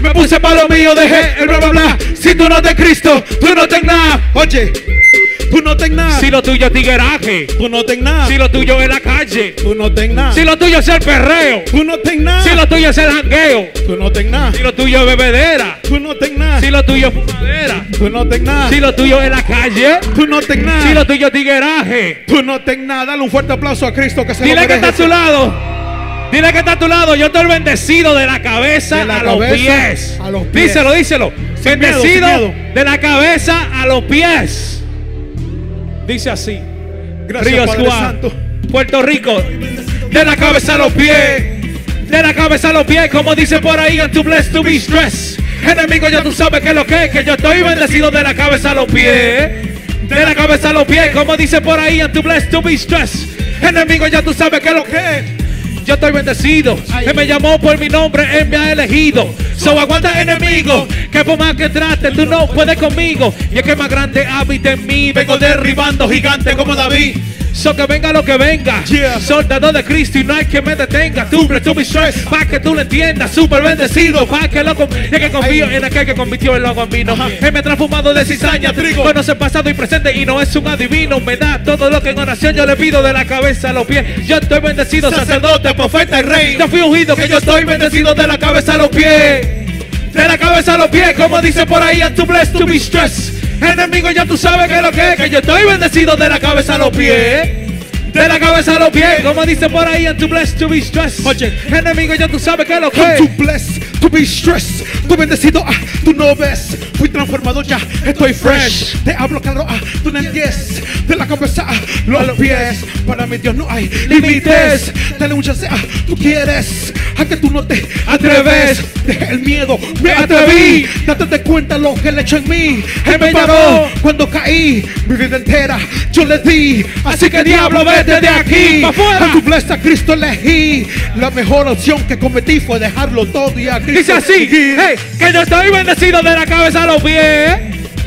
me puse para lo mío, dejé el bla bla bla. Si tú no te Cristo, tú no tenés nada. Oye, tú no nada. Si lo tuyo es tigueraje. Tú no nada. Si lo tuyo es la calle. Tú no nada. Si lo tuyo es el perreo. Tú no nada. Si lo tuyo es el jangueo. Tú no nada. Si lo tuyo es bebedera. Tú no nada. Si lo tuyo es fumadera. Tú no tenés nada. Si lo tuyo es la calle. Tú no nada. Si lo tuyo es tigueraje. Tú no tenés nada. Dale un fuerte aplauso a Cristo que se Dile lo que está a tu lado. Dile que está a tu lado. Yo estoy bendecido de la cabeza De la a los pies. a los pies. Díselo, díselo. Sin bendecido miedo. de la cabeza a los pies. Dice así. Gracias, Río Padre Santo. Puerto Rico. De la cabeza a los pies. De la cabeza a los pies, como dice por ahí, and to bless to be stressed. Enemigo, ya tú sabes que es lo que es, que yo estoy bendecido de la cabeza a los pies. De la cabeza a los pies, como dice por ahí, and to bless to be stressed. Enemigo, ya tú sabes que es lo que es. Yo estoy bendecido. Él me llamó por mi nombre, Él me ha elegido. So aguanta enemigo, que por más que trate, tú no puedes conmigo. Y es que más grande habita en mí. Vengo derribando gigantes como David. So que venga lo que venga. Soldado de Cristo y no hay que me detenga. Tú, tú mi stress, para que tú lo entiendas. Súper bendecido, para que lo que confío en aquel que convirtió el agua en vino. Él me ha transformado de cizaña, trigo. Conoce pasado y presente y no es un adivino. Me da todo lo que en oración yo le pido de la cabeza a los pies. Yo estoy bendecido, sacerdote, profeta y rey. Yo fui ungido, que yo estoy bendecido de la cabeza a los pies. De la cabeza a los pies, como dice por ahí, and to bless to be stressed. Enemigo, ya tú sabes que lo que es, que yo estoy bendecido de la cabeza a los pies. De la cabeza a los pies, como dice por ahí, and to bless to be stressed. Oye, enemigo, ya tú sabes que lo que I'm too blessed to be stressed. Tú bendecido, ah, tú no ves. Fui transformado ya, estoy fresh. Te hablo claro, ah, tú no entiendes. De la cabeza a los pies. Para mi Dios no hay límites. Dale un chance, ah, tú quieres. A que tú no te atreves. Deja el miedo, me atreví. Date de cuenta lo que ha hecho en mí. Él me paró cuando caí. Mi vida entera yo le di. Así que diablo, vete de aquí. A tu blessed a Cristo elegí. La mejor opción que cometí fue dejarlo todo y a Cristo Dice así, hey, que yo estoy bendecido de la cabeza a los pies.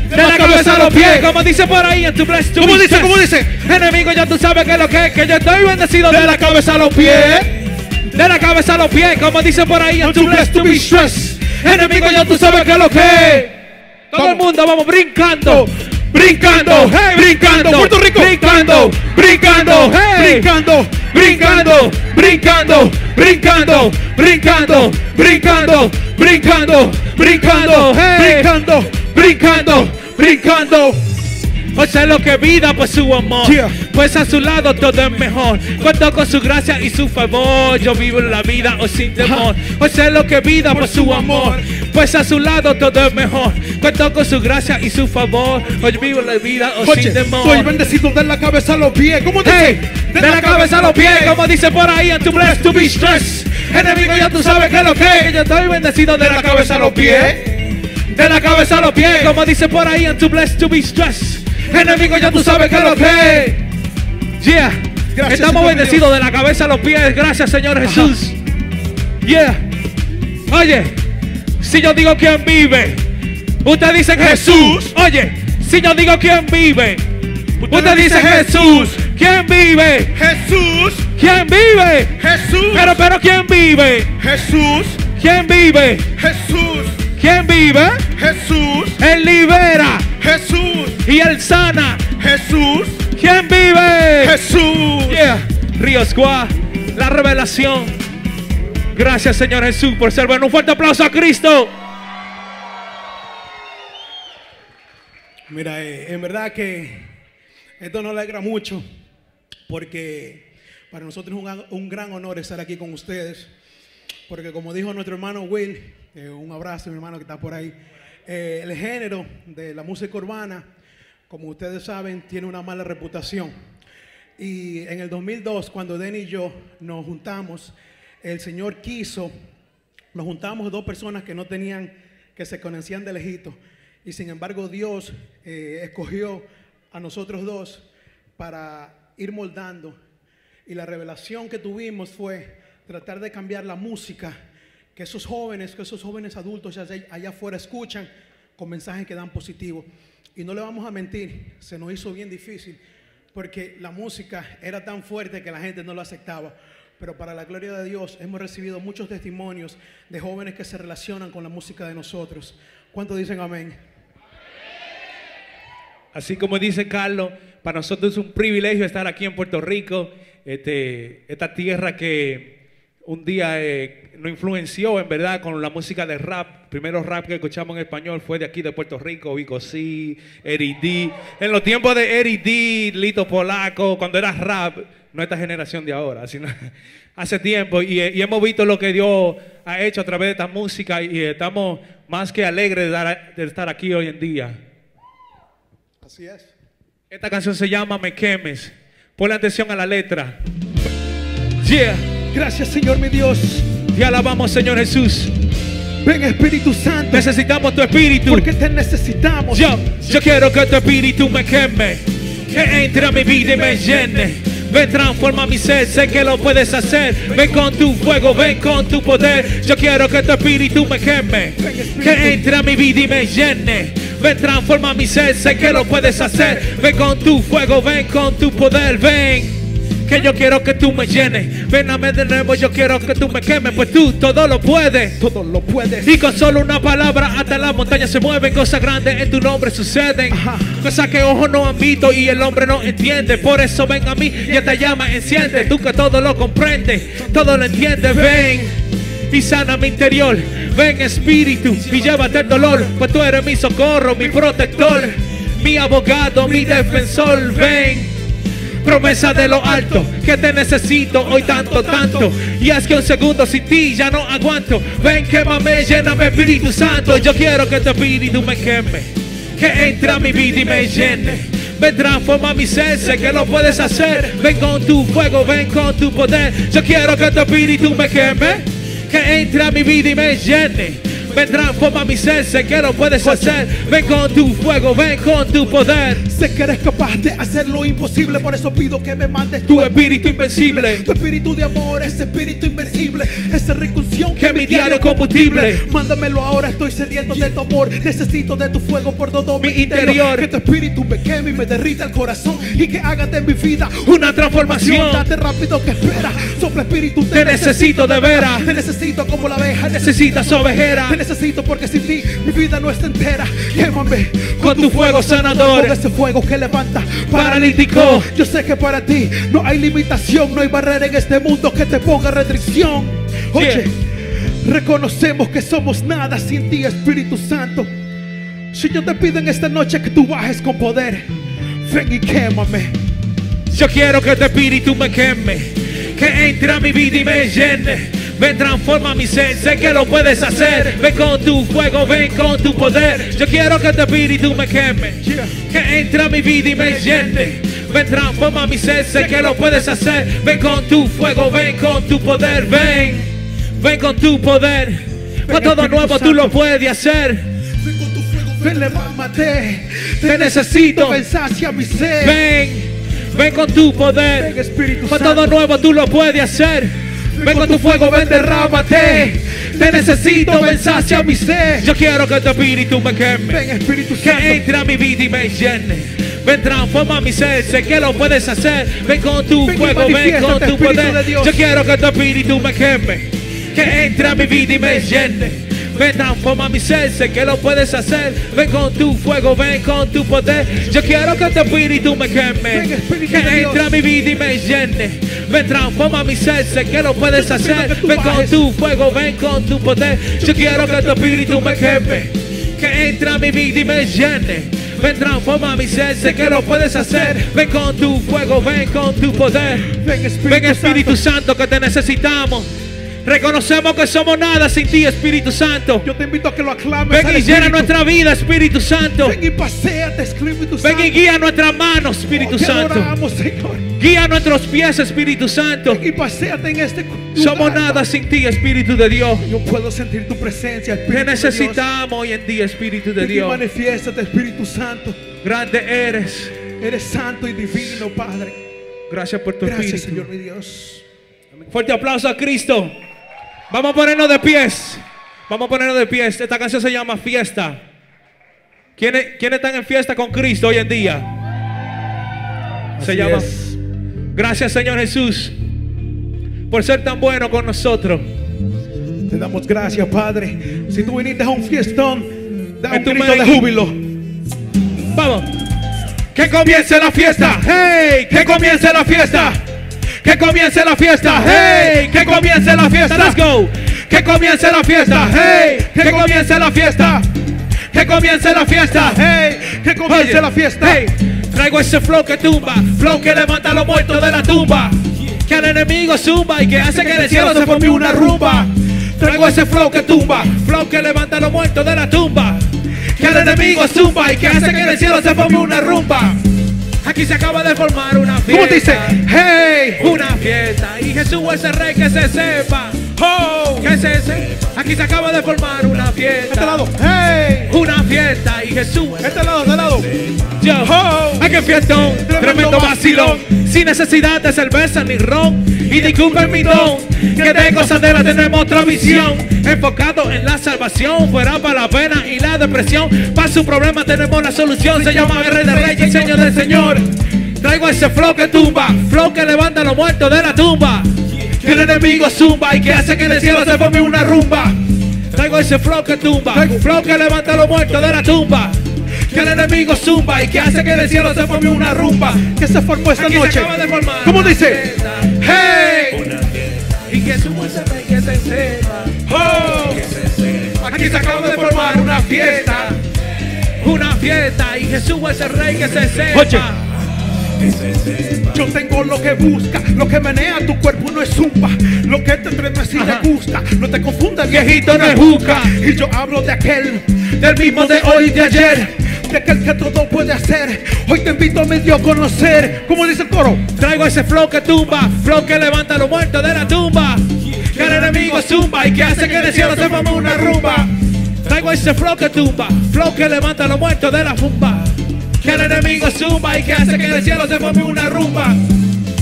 De la cabeza a los pies, como dice por ahí en tu bless to ¿Cómo dice? ¿Cómo dice? Enemigo, ya tú sabes que es lo que es, que yo estoy bendecido de, la cabeza a los pies. De la cabeza a los pies, como dice por ahí en tu bless to be stressed. Enemigo, ya tú sabes que es lo que es. Todo el mundo vamos brincando. Brincando, hey, brincando, Puerto Rico. brincando, brincando, hey, Brincando. brincando, brincando, brincando, brincando, brincando, brincando, brincando, Brincando. brincando, brincando. O sea, lo que vida por su amor. Pues a su lado todo es mejor. Cuento con su gracia y su favor. Yo vivo la vida o sin temor. O sea, lo que vida por su amor. Pues a su lado todo es mejor. Cuento con su gracia y su favor. Hoy vivo la vida o Oye, sin temor. estoy bendecido de la cabeza a los pies. ¿Cómo dice? Hey, de la cabeza a los pies, como dice por ahí, and to bless to be stressed. Enemigo, ya tú sabes que es lo que es. Yo estoy bendecido de la cabeza a los pies. De la cabeza a los pies, como dice por ahí, and to bless to be stressed. Enemigo, ya tú sabes que lo que. Yeah. Gracias, Estamos bendecidos de la cabeza a los pies. Gracias, Señor Jesús. Yeah. Oye, si yo digo quién vive, usted dice Jesús. Oye, si yo digo quién vive, usted dice Jesús. ¿Quién vive? Jesús. ¿Quién vive? Jesús. Pero, pero, ¿quién vive? Jesús. ¿Quién vive? Jesús. ¿Quién vive? Jesús. Él libera Jesús. y él sana. Jesús. ¿Quién vive? Jesús. Yeah. Río Squad, la revelación. Gracias, Señor Jesús, por ser bueno. Un fuerte aplauso a Cristo. Mira, eh, en verdad que esto nos alegra mucho porque para nosotros es un, gran- un gran honor estar aquí con ustedes. Porque como dijo nuestro hermano Will, eh, un abrazo mi hermano que está por ahí, eh, el género de la música urbana, como ustedes saben, tiene una mala reputación. Y en el 2002, cuando Denny y yo nos juntamos, el Señor quiso, nos juntamos dos personas que no tenían, que se conocían de lejito. Y sin embargo Dios eh, escogió a nosotros dos para ir moldando. Y la revelación que tuvimos fue tratar de cambiar la música, que esos jóvenes, que esos jóvenes adultos allá, afuera escuchan con mensajes que dan positivo. Y no le vamos a mentir, se nos hizo bien difícil porque la música era tan fuerte que la gente no lo aceptaba. Pero para la gloria de Dios hemos recibido muchos testimonios de jóvenes que se relacionan con la música de nosotros. ¿Cuántos dicen amén? Así como dice Carlos, para nosotros es un privilegio estar aquí en Puerto Rico, este, esta tierra que un día eh, nos influenció en verdad con la música de rap. Primero rap que escuchamos en español fue de aquí de Puerto Rico, Vico C, Eric D. En los tiempos de Eric D, Lito Polaco, cuando era rap, no esta generación de ahora, sino hace tiempo. Y, y hemos visto lo que Dios ha hecho a través de esta música y estamos más que alegres de, dar- de estar aquí hoy en día. Así es. Esta canción se llama Me quemes. Ponle atención a la letra. Yeah. Gracias, Señor mi Dios. Te alabamos, Señor Jesús. Ven, Espíritu Santo. Necesitamos tu espíritu. Porque te necesitamos. Yo, yo quiero que tu espíritu me queme. Que entre a mi vida y me llene. Ven, transforma mi ser, sé que lo puedes hacer. Ven con tu fuego, ven con tu poder. Yo quiero que tu espíritu me queme. Que entre a mi vida y me llene. Ven, transforma mi ser, sé que lo puedes hacer. Ven con tu fuego, ven con tu poder, ven. Que yo quiero que tú me llenes. Véname de nuevo, yo quiero que tú me quemes. Pues tú todo lo puedes. Todo lo puedes. Y con solo una palabra hasta las montañas se mueven. Cosas grandes en tu nombre suceden. Cosas que ojos no han visto y el hombre no entiende. Por eso ven a mí y esta llama enciende. Tú que todo lo comprendes, todo lo entiendes. Ven y sana mi interior. Ven espíritu y llévate el dolor. Pues tú eres mi socorro, mi protector, mi abogado, mi defensor. Ven promesa de lo alto, que te necesito hoy tanto, tanto. Y es que un segundo sin ti ya no aguanto. Ven, quémame, lléname, Espíritu Santo. Yo quiero que tu espíritu me queme, que entre a mi vida y me llene. Ven, transforma mi ser, que lo puedes hacer. Ven con tu fuego, ven con tu poder. Yo quiero que tu espíritu me queme, que entre a mi vida y me llene. Ven, transforma mi ser, sé que lo puedes hacer. Ven con tu fuego, ven con tu poder. Sé que eres capaz de hacer lo imposible, por eso pido que me mandes Tu espíritu invencible. Tu espíritu de amor, ese espíritu invencible, esa recusión Que mi diario combustible. Mándamelo ahora, estoy sediento de tu amor. Necesito de tu fuego por todo mi, interior. Que tu espíritu me queme y me derrita el corazón y que haga de mi vida Una transformación. Date rápido que espera. Sopla espíritu, Te necesito de veras. Te necesito como la abeja Necesitas ovejera. Te necesito porque sin ti mi vida no está entera. Quémame Con tu fuego sanador. Con ese fuego que levanta Paralítico. Yo sé que para ti no hay limitación, no hay barrera en este mundo que te ponga restricción. Oye, reconocemos que somos nada sin ti, Espíritu Santo. Si yo te pido en esta noche que tú bajes con poder, ven y quémame. Yo quiero que tu espíritu me queme, que entre a mi vida y me llene. Ven, transforma mi ser, sé que lo puedes hacer. Ven con tu fuego, ven con tu poder. Yo quiero que tu espíritu me queme, que entre a mi vida y me llene. Ven, transforma mi ser, sé que lo puedes hacer. Ven con tu fuego, ven con tu poder, ven, ven con tu poder. Con todo nuevo tú lo puedes hacer. Ven, levántate. Te necesito. Ven, sacia mi ser. Ven, ven con tu poder. Ven, Espíritu Con todo nuevo tú lo puedes hacer. Ven con tu fuego, ven, derrámate. Te necesito, ven, sacia mi ser. Yo quiero que tu espíritu me queme. Ven, Espíritu Santo. Que entre a mi vida y me llene. Ven, transforma mi ser, sé que lo puedes hacer. Ven con tu Ven fuego, ven con tu poder. Yo quiero que tu espíritu me queme. Que entre a mi vida y me llene. Ven, transforma mi ser, sé que lo puedes hacer. Ven con tu fuego, ven con tu poder. Yo quiero que tu espíritu me queme. Que entre a mi vida y me llene. Ven, transforma mi ser, sé que lo puedes hacer. Ven con tu fuego, ven con tu poder. Yo quiero que tu espíritu me queme. Que entre a mi vida y me llene. Ven, transforma mi ser, sé que lo puedes hacer. Ven con tu fuego, ven con tu poder. Ven, Espíritu, Ven Espíritu Santo que te necesitamos. Reconocemos que somos nada sin ti, Espíritu Santo. Yo te invito a que lo aclames. Ven y llena nuestra vida, Espíritu Santo. Ven y paséate, Espíritu Ven Santo. y guía nuestras manos, Espíritu Oh, Santo. adoramos, Señor. Guía nuestros pies, Espíritu Santo. Ven y paséate en este lugar. Somos nada sin ti, Espíritu de Dios. Yo puedo sentir tu presencia, Espíritu Te de Dios. necesitamos hoy en día, Espíritu de Ven y Dios. manifiéstate, Espíritu Santo. Grande eres. Eres santo y divino, Padre. Gracias por tu Gracias, Espíritu. Señor mi Dios. Fuerte aplauso a Cristo. Vamos a ponernos de pies. Vamos a ponernos de pies. Esta canción se llama Fiesta. ¿Quiénes, quiénes están en fiesta con Cristo hoy en día? Se llama. es. Gracias, Señor Jesús, por ser tan bueno con nosotros. Te damos gracias, Padre. Si tú viniste a un fiestón, da un grito de júbilo. Vamos. Que comience la fiesta. Hey, que comience la fiesta. Que comience la fiesta. Hey, que comience la fiesta. Let's go. Que comience la fiesta. Hey, que comience la fiesta. Que comience la fiesta. Hey, que comience la fiesta. Hey, traigo ese flow que tumba, flow que levanta a los muertos de la tumba. Que al enemigo zumba y que hace que del cielo se forme una rumba. Traigo ese flow que tumba, flow que levanta a los muertos de la tumba. Que al enemigo zumba y que hace que del cielo se forme una rumba. Aquí se acaba de formar una fiesta. ¿Cómo dice? Hey, una fiesta. Y Jesús es el rey que se sepa. Oh, que se sepa. Aquí se acaba de formar una fiesta. Este lado. Hey, una fiesta. Y Jesús. Este lado, este lado. Yo, ¡ay qué fiestón! Tremendo vacilón, sin necesidad de cerveza ni ron. Y disculpen mi don, que de gozadera tenemos otra visión. Enfocado en la salvación, fuera para la pena y la depresión. Para su problema tenemos la solución, se llama el Rey de Reyes Señor del Señor. Traigo ese flow que tumba, flow que levanta a los muertos de la tumba. Que el enemigo zumba y que hace que del cielo se forme una rumba. Traigo ese flow que tumba, flow que levanta a los muertos de la tumba. Que el enemigo zumba y que hace que del cielo se forme una rumba. Que se formó esta Aquí noche. ¿Cómo dice? ¡Hey! Y que suba ese rey que se sepa. ¡Oh! Aquí se acaba de formar una fiesta. Una fiesta. Y Jesús es el rey que se sepa. Yo tengo lo que busca, lo que menea tu cuerpo no es zumba, lo que te estremece y te gusta, no te confundas, Viejito no es juca. Y yo hablo de aquel, Del mismo de hoy y de ayer. de aquel que todo puede hacer. Hoy te invito a medio conocer, como dice el coro. Traigo ese flow que tumba, flow que levanta a los muertos de la tumba. Que el enemigo zumba y que hace que del cielo se forme una rumba. Traigo ese flow que tumba, flow que levanta a los muertos de la tumba. Que el enemigo zumba y que hace que del cielo se forme una rumba.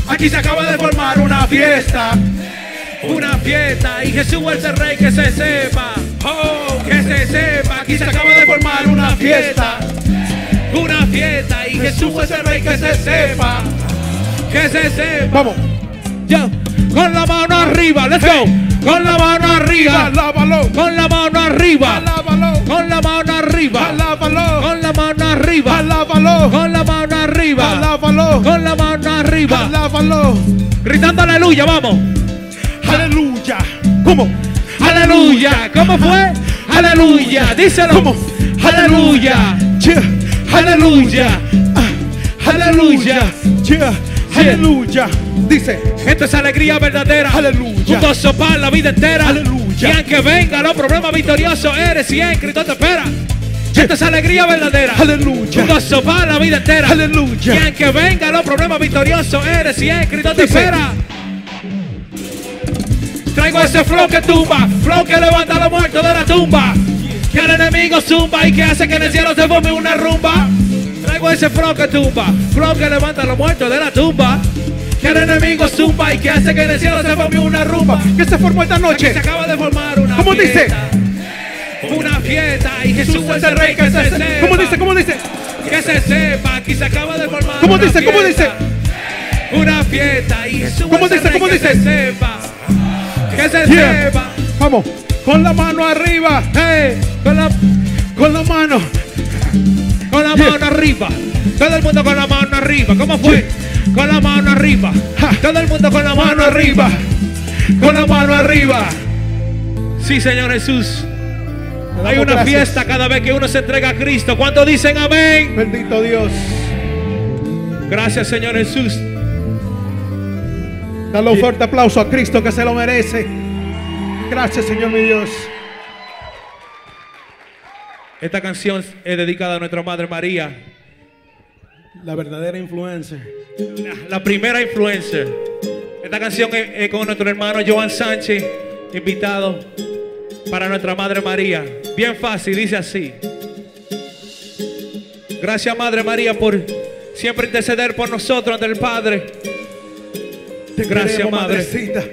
Aquí se acaba de formar una fiesta. Una fiesta y Jesús es el rey que se sepa. Oh, que se sepa. Aquí se acaba de formar una fiesta. Una fiesta y Jesús es el rey que se sepa. Que se sepa. Vamos. Ya. Con la mano arriba, let's go. Con la mano arriba. Alábalo, Con la mano arriba. alábalo, Con la mano arriba. alábalo, Con la mano arriba. Alábalo, Con la mano arriba. alábalo, Con la mano arriba. alábalo. Gritando aleluya, vamos. Aleluya. ¿Cómo? Aleluya. ¿Cómo fue? Aleluya. Díselo. ¿Cómo? Aleluya. Aleluya. Aleluya. Yeah. Aleluya. Dice, Esto es alegría verdadera. Aleluya. Un gozo para la vida entera. Aleluya. Y aunque venga los problemas victoriosos, eres y en Cristo te espera. Esto es alegría verdadera. Aleluya. Un gozo para la vida entera. Aleluya. Y aunque venga los problemas victoriosos, eres y en Cristo te espera. Traigo ese flow que tumba, flow que levanta a los muertos de la tumba. Que el enemigo zumba y que hace que en el cielo se forme una rumba. Traigo ese flow que tumba, flow que levanta a los muertos de la tumba. Que el enemigo zumba y que hace que en el cielo se forme una rumba. ¿qué se formó esta noche? se acaba de formar una ¿Cómo dice? Una fiesta y Jesús es el rey que se sepa. ¿Cómo dice? ¿Cómo dice? Que se sepa, aquí se acaba de formar ¿Cómo dice? ¿Cómo fiesta. Una fiesta y Jesús ¿Cómo es el dice? rey ¿Cómo que dice? se sepa. Que se Yeah. sepa. Vamos, con la mano arriba, Hey, con la, con la mano. con la Yeah. mano arriba. Todo el mundo con la mano arriba. ¿Cómo fue? Con la mano arriba. Todo el mundo con la mano arriba. Con la mano arriba. Sí, Señor Jesús. Hay una gracias. fiesta cada vez que uno se entrega a Cristo. ¿Cuántos dicen amén? Bendito Dios. Gracias, Señor Jesús. Dale un fuerte aplauso a Cristo que se lo merece. Gracias, Señor mi Dios. Esta canción es dedicada a nuestra Madre María, La verdadera influencia. la, la primera influencer. Esta canción es, es con nuestro hermano Joan Sánchez, invitado para nuestra Madre María. Bien fácil, dice así. Gracias Madre María por siempre interceder por nosotros ante el Padre. Te Gracias, queremos, Madre. madrecita.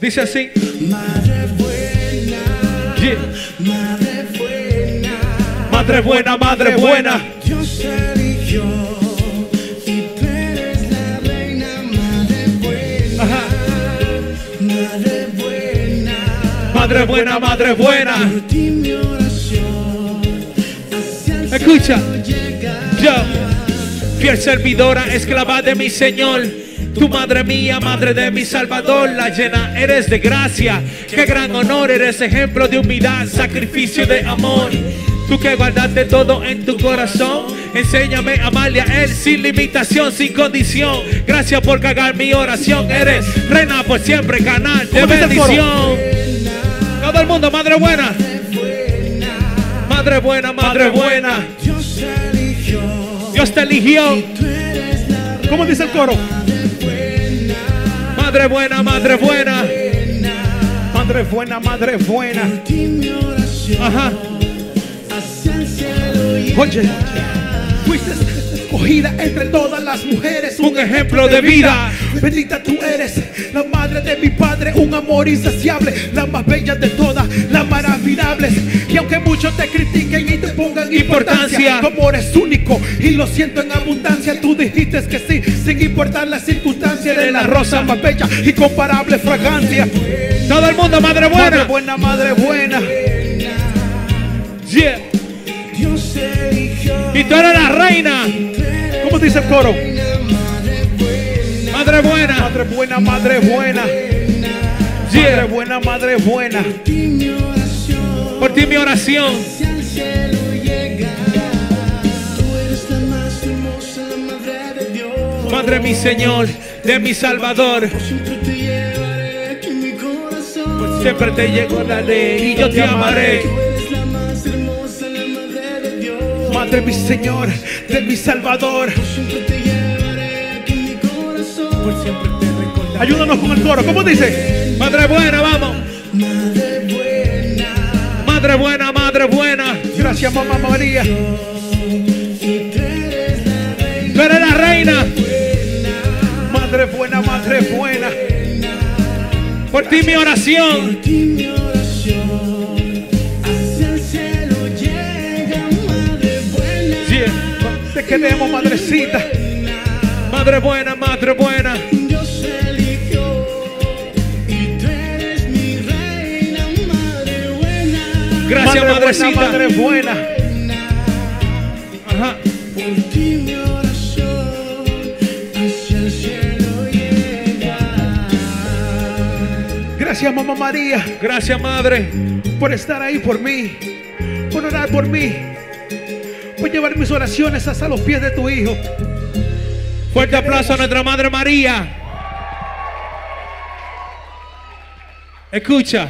Dice así. Madre buena, Yeah. madre buena, Madre buena, madre buena. Madre buena, madre buena. Escucha. Yo, fiel servidora, esclava de mi Señor. Tu madre mía, madre de mi Salvador, la llena eres de gracia. Qué gran honor, eres ejemplo de humildad, sacrificio de amor. Tú que guardaste todo en tu corazón, enséñame a amarle a Él sin limitación, sin condición. Gracias por cagar mi oración. Eres reina por siempre, canal de bendición. Todo el mundo, madre buena. Madre buena, madre buena. Dios te eligió. ¿Cómo dice el coro? Madre buena, madre buena. Madre buena, madre buena. Ajá. Oye, fuiste escogida entre todas las mujeres. Un ejemplo de vida. Bendita tú eres, la madre de mi padre, un amor insaciable, la más bella de todas, las más admirables. Y aunque muchos te critiquen y te pongan importancia, tu amor es único y lo siento en abundancia. Tú dijiste que sí, sin importar las circunstancias, eres la rosa más bella y comparable fragancia. Todo el mundo, madre buena. Madre buena, madre buena. Yeah. Y tú eres la reina. ¿Cómo dice el coro? Madre buena. Madre buena, madre buena. Madre buena, madre buena. Por ti mi oración. Madre mi Señor, de mi Salvador. Siempre te llego la ley y yo te amaré. Madre mi Señor, de mi Salvador. Ayúdanos con el coro. ¿Cómo dice? Madre buena, vamos. Madre buena, madre buena. Gracias, mamá María. Tú eres la reina. Madre buena, madre buena. Por ti mi oración. Queremos, madrecita. Madre buena, madre buena. Gracias, Madre madrecita. buena, madre buena. Ajá. Gracias, mamá María, Gracias, madre. por estar ahí por mí, por orar por mí, llevar mis oraciones hasta los pies de tu hijo. Fuerte aplauso a nuestra madre María. Escucha,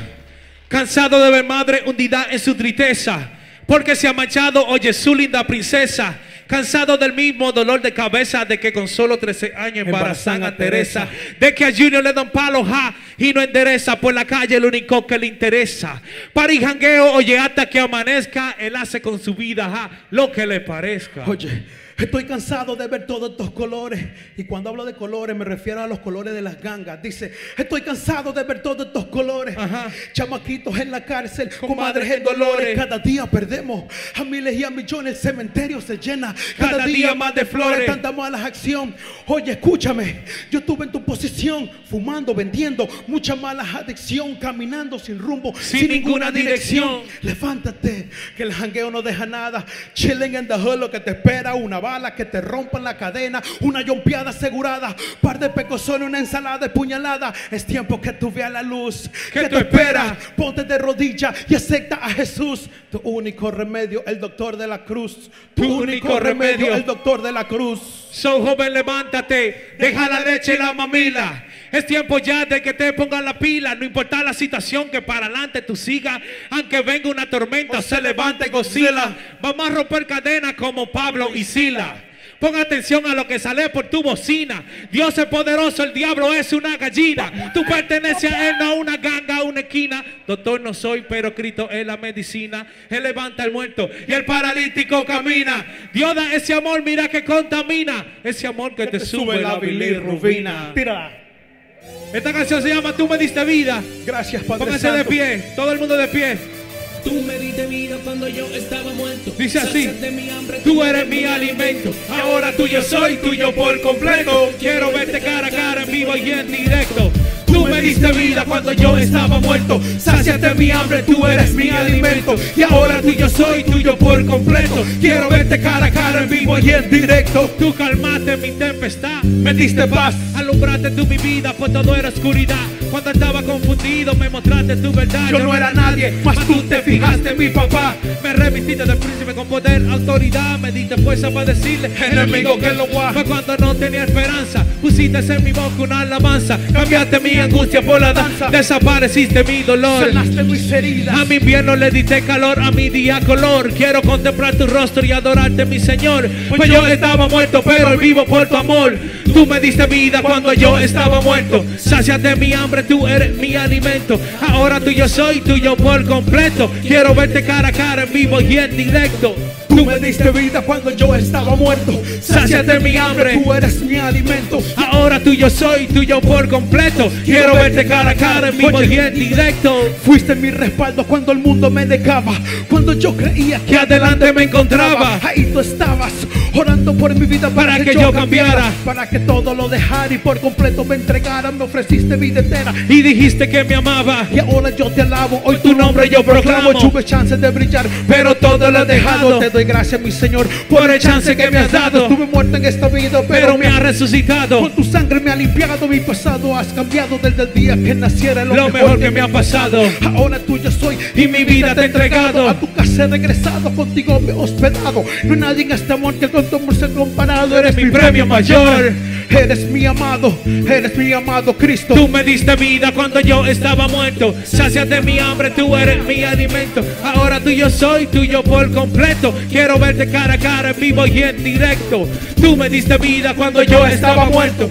cansado de ver madre hundida en su tristeza, porque se ha manchado, oye, su linda princesa. Cansado del mismo dolor de cabeza de que con solo 13 años embarazan a Teresa. De que a Junior le dan palo, ja, y no endereza por la calle el único que le interesa. Para y jangueo, oye, hasta que amanezca, él hace con su vida, ja, lo que le parezca. Oye, estoy cansado de ver todos estos colores. Y cuando hablo de colores me refiero a los colores de las gangas. Dice, estoy cansado de ver todos estos colores. Chamaquitos en la cárcel, con madres en dolores. Cada día perdemos a miles y a millones. El cementerio se llena cada, día más de flores. Tanta mala acción. Oye, escúchame. Yo estuve en tu posición, fumando, vendiendo, mucha mala adicción, caminando sin rumbo, sin, ninguna dirección. Levántate, que el jangueo no deja nada. Chilling in the hood, lo que te espera, una bala que te rompan la cadena, una yompiada asegurada, par de pecosones, una ensalada de puñalada. Es tiempo que tú veas la luz que, te espera. Ponte de rodillas y acepta a Jesús, tu único remedio, el doctor de la cruz. Tu, único, remedio, el doctor de la cruz. So joven, levántate, deja la leche y la mamila. Es tiempo ya de que te pongan la pila, no importa la situación que para adelante tú sigas, aunque venga una tormenta, se levante Godzilla. Vamos a romper cadenas como Pablo y Sila. Pon atención a lo que sale por tu bocina. Dios es poderoso, el diablo es una gallina. Tú perteneces a él, no a una ganga, a una esquina. Doctor no soy, pero Cristo es la medicina. Él levanta al muerto y el paralítico camina. Dios da ese amor, mira que contamina. Ese amor que, te, sube la bilirrubina. Tírala. Esta canción se llama Tú me diste vida. Gracias, Padre Pónganse de pie, todo el mundo de pie. Tú me diste vida cuando yo estaba muerto. Dice así, Saciaste mi hambre, tú eres mi alimento, ahora tuyo soy, tuyo por completo. Quiero verte cara a cara en vivo y en directo. Tú me diste vida cuando yo estaba muerto. Sáciate mi hambre, tú eres mi alimento. Y ahora tuyo soy, tuyo por completo. Quiero verte cara a cara en vivo y en directo. Tú calmaste mi tempestad, me diste paz. Alumbraste tú mi vida, pues todo era oscuridad. Cuando estaba confundido, me mostraste tu verdad. Yo no era nadie, mas tú te fijaste en mi papá. Me revististe de príncipe con poder, autoridad. Me diste fuerza para decirle, enemigo que lo guaja. Fue cuando no tenía esperanza. Pusiste en mi boca una alabanza. Cambiaste mi angustia por la danza. Desapareciste mi dolor. Sanaste mis heridas. A mi invierno le diste calor, a mi día color. Quiero contemplar tu rostro y adorarte, mi Señor. Pues yo estaba muerto, pero vivo por tu amor. Tú me diste vida cuando yo estaba muerto. Sáciate mi hambre, tú eres mi alimento. Ahora tú yo soy tuyo por completo. Quiero verte cara a cara en vivo y en directo. Tú me diste vida cuando yo estaba muerto. Sáciate mi hambre. Tú eres mi alimento. Ahora tuyo soy, tuyo por completo. Quiero verte cara a cara en vivo y en directo. Fuiste mi respaldo cuando el mundo me dejaba. Cuando yo creía que adelante me encontraba. Ahí tú estabas orando por mi vida para, que, yo cambiara. Para que todo lo dejara y por completo me entregara. Me ofreciste vida entera. Y dijiste que me amaba. Y ahora yo te alabo. Hoy tu nombre yo proclamo. Tuve chance de brillar, pero todo lo he dejado. Te doy gracias, mi Señor, por el chance que me has dado. Tuve muerte en esta vida, pero me has resucitado. Con tu sangre me ha limpiado mi pasado. Has cambiado desde el día que naciera lo, mejor que me ha pasado. Ahora tuyo soy y mi vida te he entregado. A tu casa he regresado, contigo me he hospedado. No hay nadie en este amor que con tu amor sea comparado. Eres mi premio mayor. Eres mi amado, eres mi amado Cristo. Tú me diste vida cuando yo estaba muerto. de mi hambre, tú eres mi alimento. Ahora tuyo soy, tuyo por completo. Quiero verte cara a cara, en vivo y en directo. Tú me diste vida cuando yo estaba muerto.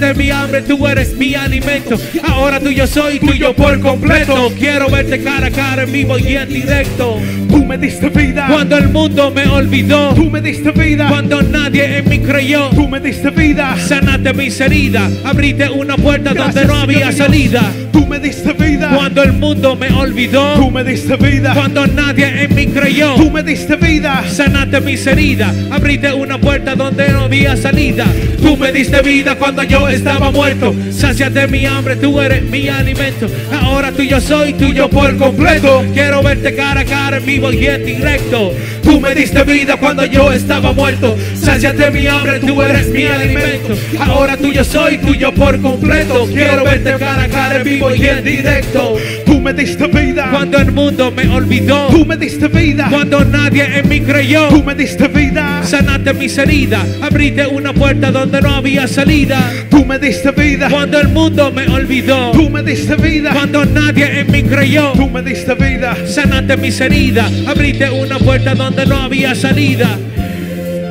de mi hambre, tú eres mi alimento. Ahora tuyo soy, tuyo por completo. Quiero verte cara a cara, en vivo y en directo. Tú me diste vida cuando el mundo me olvidó. Tú me diste vida cuando nadie en mí creyó. Tú me diste vida sanaste mis heridas, abriste una puerta donde no había salida. Tú me diste vida cuando el mundo me olvidó. Tú me diste vida cuando nadie en mí creyó. Tú me diste vida, sanaste mis heridas, abriste una puerta donde no había salida. Tú me diste vida cuando yo estaba muerto. Saciate mi hambre, tú eres mi alimento. Ahora tú yo soy tuyo por completo. Quiero verte cara a cara en vivo y en directo. Tú me diste vida cuando yo estaba muerto. Sáciate mi hambre, tú eres mi alimento. Ahora tuyo soy, tuyo por completo. Quiero verte cara a cara en vivo y en directo. Tú me diste vida cuando el mundo me olvidó. Tú me diste vida cuando nadie en mí creyó. Tú me diste vida. Sanaste mis heridas, abriste una puerta donde no había salida. Tú me diste vida cuando el mundo me olvidó. Tú me diste vida cuando nadie en mí creyó. Tú me diste vida. Sanaste mis heridas, abriste una puerta donde no había salida.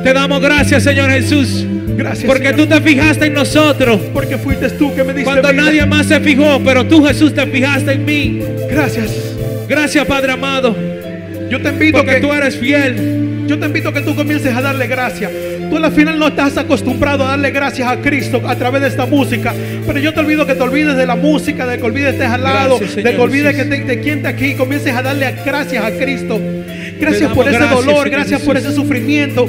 Te damos gracias, Señor Jesús. Gracias. Porque tú te fijaste en nosotros. Porque fuiste tú que me diste Cuando nadie más se fijó, pero tú Jesús te fijaste en mí. Gracias. Gracias, Padre amado. Yo te invito porque que tú eres fiel. Yo te invito que tú comiences a darle gracias. Tú al final no estás acostumbrado a darle gracias a Cristo a través de esta música. Pero yo te olvido que te olvides de la música, de que olvides estés al lado, de que olvides que te, de te aquí comiences a darle gracias a Cristo. Gracias por ese dolor, gracias por ese sufrimiento.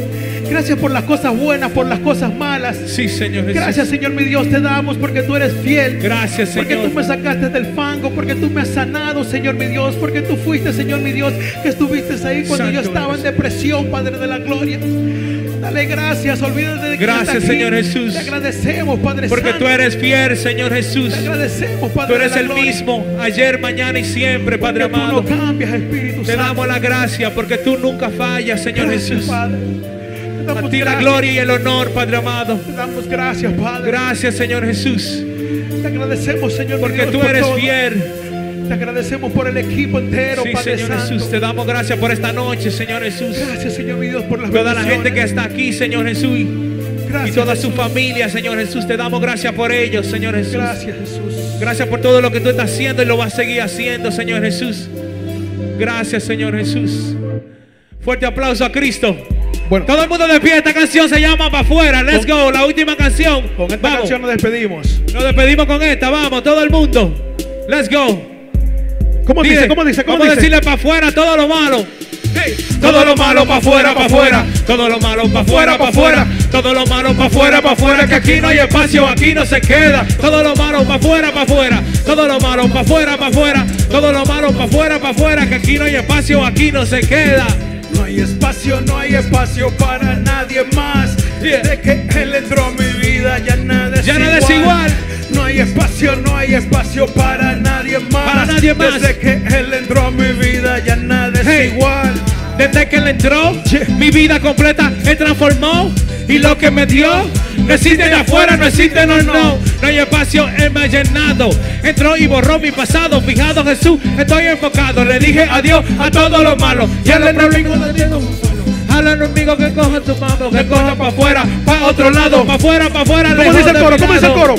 Gracias por las cosas buenas, por las cosas malas. Sí, Señor Jesús. Gracias, Señor mi Dios, te damos porque tú eres fiel. Gracias, Señor. Porque tú me sacaste del fango, porque tú me has sanado, Señor mi Dios, porque tú fuiste, Señor mi Dios, que estuviste ahí cuando yo estaba en depresión, Padre de la Gloria. Dale gracias, olvídate de que Gracias, Señor Jesús. Te agradecemos, Padre Porque tú eres fiel, Señor Jesús. Te agradecemos, Padre. Tú eres el mismo, ayer, mañana y siempre, Padre amado. Tú no cambias, Espíritu Te damos la gracia porque tú nunca fallas, Señor Jesús. A ti la gloria y el honor, Padre amado. Te damos gracias, Padre. Gracias, Señor Jesús. Te agradecemos, Señor, porque tú eres fiel. Te agradecemos por el equipo entero, sí, Padre Señor Jesús. Te damos gracias por esta noche, Señor Jesús. Gracias, Señor mi Dios, por la Toda la gente que está aquí, Señor Jesús. Gracias, y toda su familia, Señor Jesús. Te damos gracias por ellos, Señor Jesús. Gracias, Jesús. Gracias por todo lo que tú estás haciendo y lo vas a seguir haciendo, Señor Jesús. Gracias, Señor Jesús. Fuerte aplauso a Cristo. Bueno, todo el mundo de pie. Esta canción se llama Para afuera. Let's go. La última canción. Con esta canción nos despedimos. Nos despedimos con esta. Vamos, todo el mundo. Let's go. ¿Cómo dice? ¿Cómo dice? ¿Cómo Vamos a decirle para afuera todo lo malo. Todo lo malo pa' afuera, pa' afuera. Todo lo malo pa' afuera, pa' afuera. Todo lo malo pa' afuera, pa' afuera. Que aquí no hay espacio, aquí no se queda. Todo lo malo pa' afuera, pa' afuera. Todo lo malo pa' afuera, pa' afuera. Todo lo malo pa' afuera, pa' afuera. Que aquí no hay espacio, aquí no se queda. No hay espacio, no hay espacio para nadie más. Desde que él entró a mi vida ya nada es Ya igual. nada es igual. No hay espacio, no hay espacio para nadie más. Para nadie más. Desde que él entró a mi vida ya nada es Hey. igual. Desde que él entró, mi vida completa él transformó. Y lo que me dio, no existe de afuera, no existe, no, no. No hay espacio, él me ha llenado. Entró y borró mi pasado. Fijado Jesús, estoy enfocado. Le dije adiós a todo lo malo. Y al enemigo le digo, al que coja tu mano, que coja para afuera, para otro lado, para afuera, para afuera. ¿Cómo dice el coro? ¿Cómo dice el coro?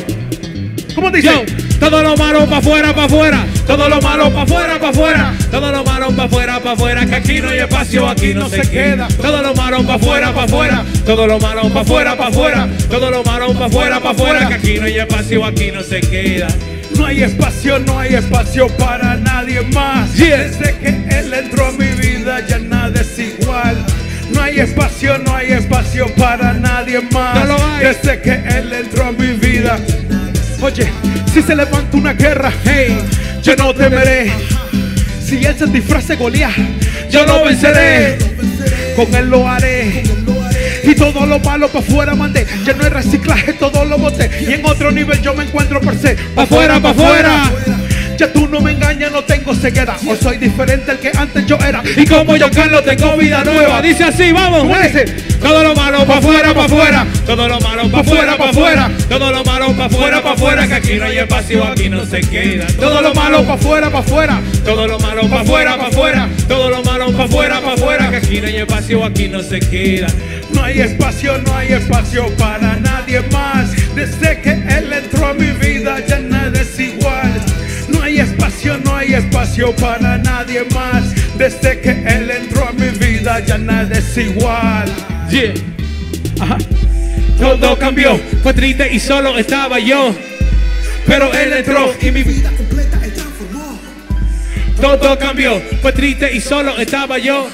¿Cómo dice? Yo, todo lo malo para afuera, para afuera. Todo lo malo para afuera, para afuera. Todo lo malo para afuera, para afuera. Que aquí no hay espacio, aquí no se queda. Todo lo malo para afuera, para afuera. Todo lo malo para afuera, para afuera. Todo lo malo para afuera, para afuera. Que aquí no hay espacio, aquí no se queda. No hay espacio, no hay espacio para nadie más. Desde que él entró a mi vida ya nada es igual. No hay espacio, no hay espacio para nadie más. No lo hay. Desde que él entró a mi vida. Oye, si se levanta una guerra, hey, yo no temeré. Si él se disfraza de Goliat, yo lo venceré. Con él lo haré. Y todo lo malo para afuera mandé. Ya no hay reciclaje, todo lo boté. Y en otro nivel yo me encuentro per se. Pa' afuera, pa' afuera. Ya tú no me engañas, no tengo ceguera. Hoy soy diferente al que antes yo era. Y como yo Carlos tengo vida nueva. Dice así, vamos. ¿Cómo hey. dice? Todo lo malo para afuera, para afuera. Todo lo malo para afuera, para afuera. Todo lo malo para afuera, para afuera. Que aquí no hay espacio, aquí no se queda. Todo lo malo para afuera, para afuera. Todo lo malo para afuera, para afuera. Todo lo malo para afuera, para afuera. Que aquí no hay espacio, aquí no se queda. No hay espacio, no hay espacio para nadie más. Desde que él entró a mi vida ya nada es igual. No hay espacio, no hay espacio para nadie más. Desde que él entró a mi vida ya nada es igual. Yeah. Ajá. Todo cambió, fue triste y solo estaba yo. Pero él entró y mi vida completa él transformó. Todo cambió, fue triste y solo estaba yo.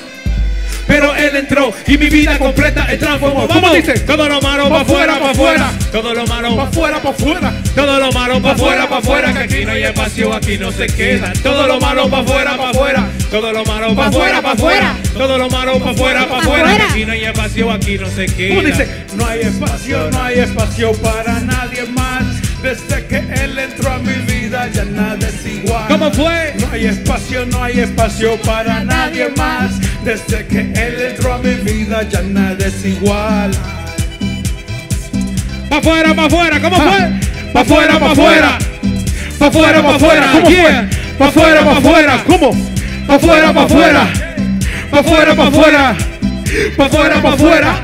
Pero él entró y mi vida completa él transformó. Vamos, dice. Todo lo malo para afuera, para afuera. Todo lo malo para afuera, para afuera. Todo lo malo para afuera, para afuera. Que aquí no hay espacio, aquí no se queda. Todo lo malo para afuera, para afuera. Todo lo malo para afuera, para afuera. Todo lo malo para afuera, para afuera. Que aquí no hay espacio, aquí no se queda. ¿Cómo dice? No hay espacio, no hay espacio para nadie más. Desde que él entró a mi vida ya nada es igual. ¿Cómo fue? No hay espacio, no hay espacio para nadie más. Desde que él entró a mi vida ya nada es igual. Pa' afuera, pa' afuera, ¿cómo fue? Pa' afuera, pa' afuera. Pa' afuera, pa' afuera. ¿Cómo fue? Pa' afuera, pa' afuera. ¿Cómo? Pa' afuera, pa' afuera. Pa' afuera, pa' afuera. Pa' afuera, pa' afuera.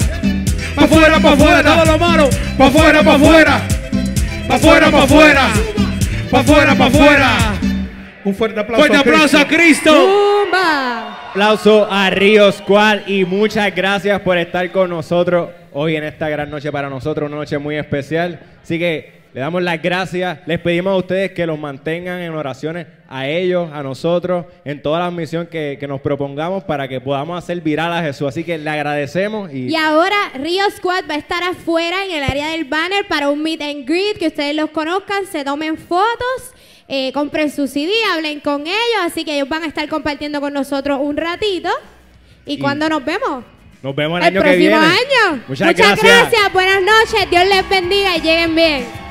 Pa' afuera, pa' afuera. Pa' afuera, pa' afuera. Pa' afuera, pa' afuera. Pa' afuera, pa' afuera. Un fuerte aplauso. Fuerte aplauso a Cristo. ¡Tumba! Aplauso a Río Squad y muchas gracias por estar con nosotros hoy en esta gran noche para nosotros, una noche muy especial. Así que le damos las gracias, les pedimos a ustedes que los mantengan en oraciones a ellos, a nosotros, en toda la misión que, que nos propongamos para que podamos hacer viral a Jesús. Así que le agradecemos y, Y ahora Río Squad va a estar afuera en el área del banner para un meet and greet, que ustedes los conozcan, se tomen fotos, eh, compren su CD, hablen con ellos, así que ellos van a estar compartiendo con nosotros un ratito. ¿Y, Y- cuándo nos vemos? nos vemos el, el año que próximo viene. año. Muchas, gracias. gracias, buenas noches, Dios les bendiga y lleguen bien.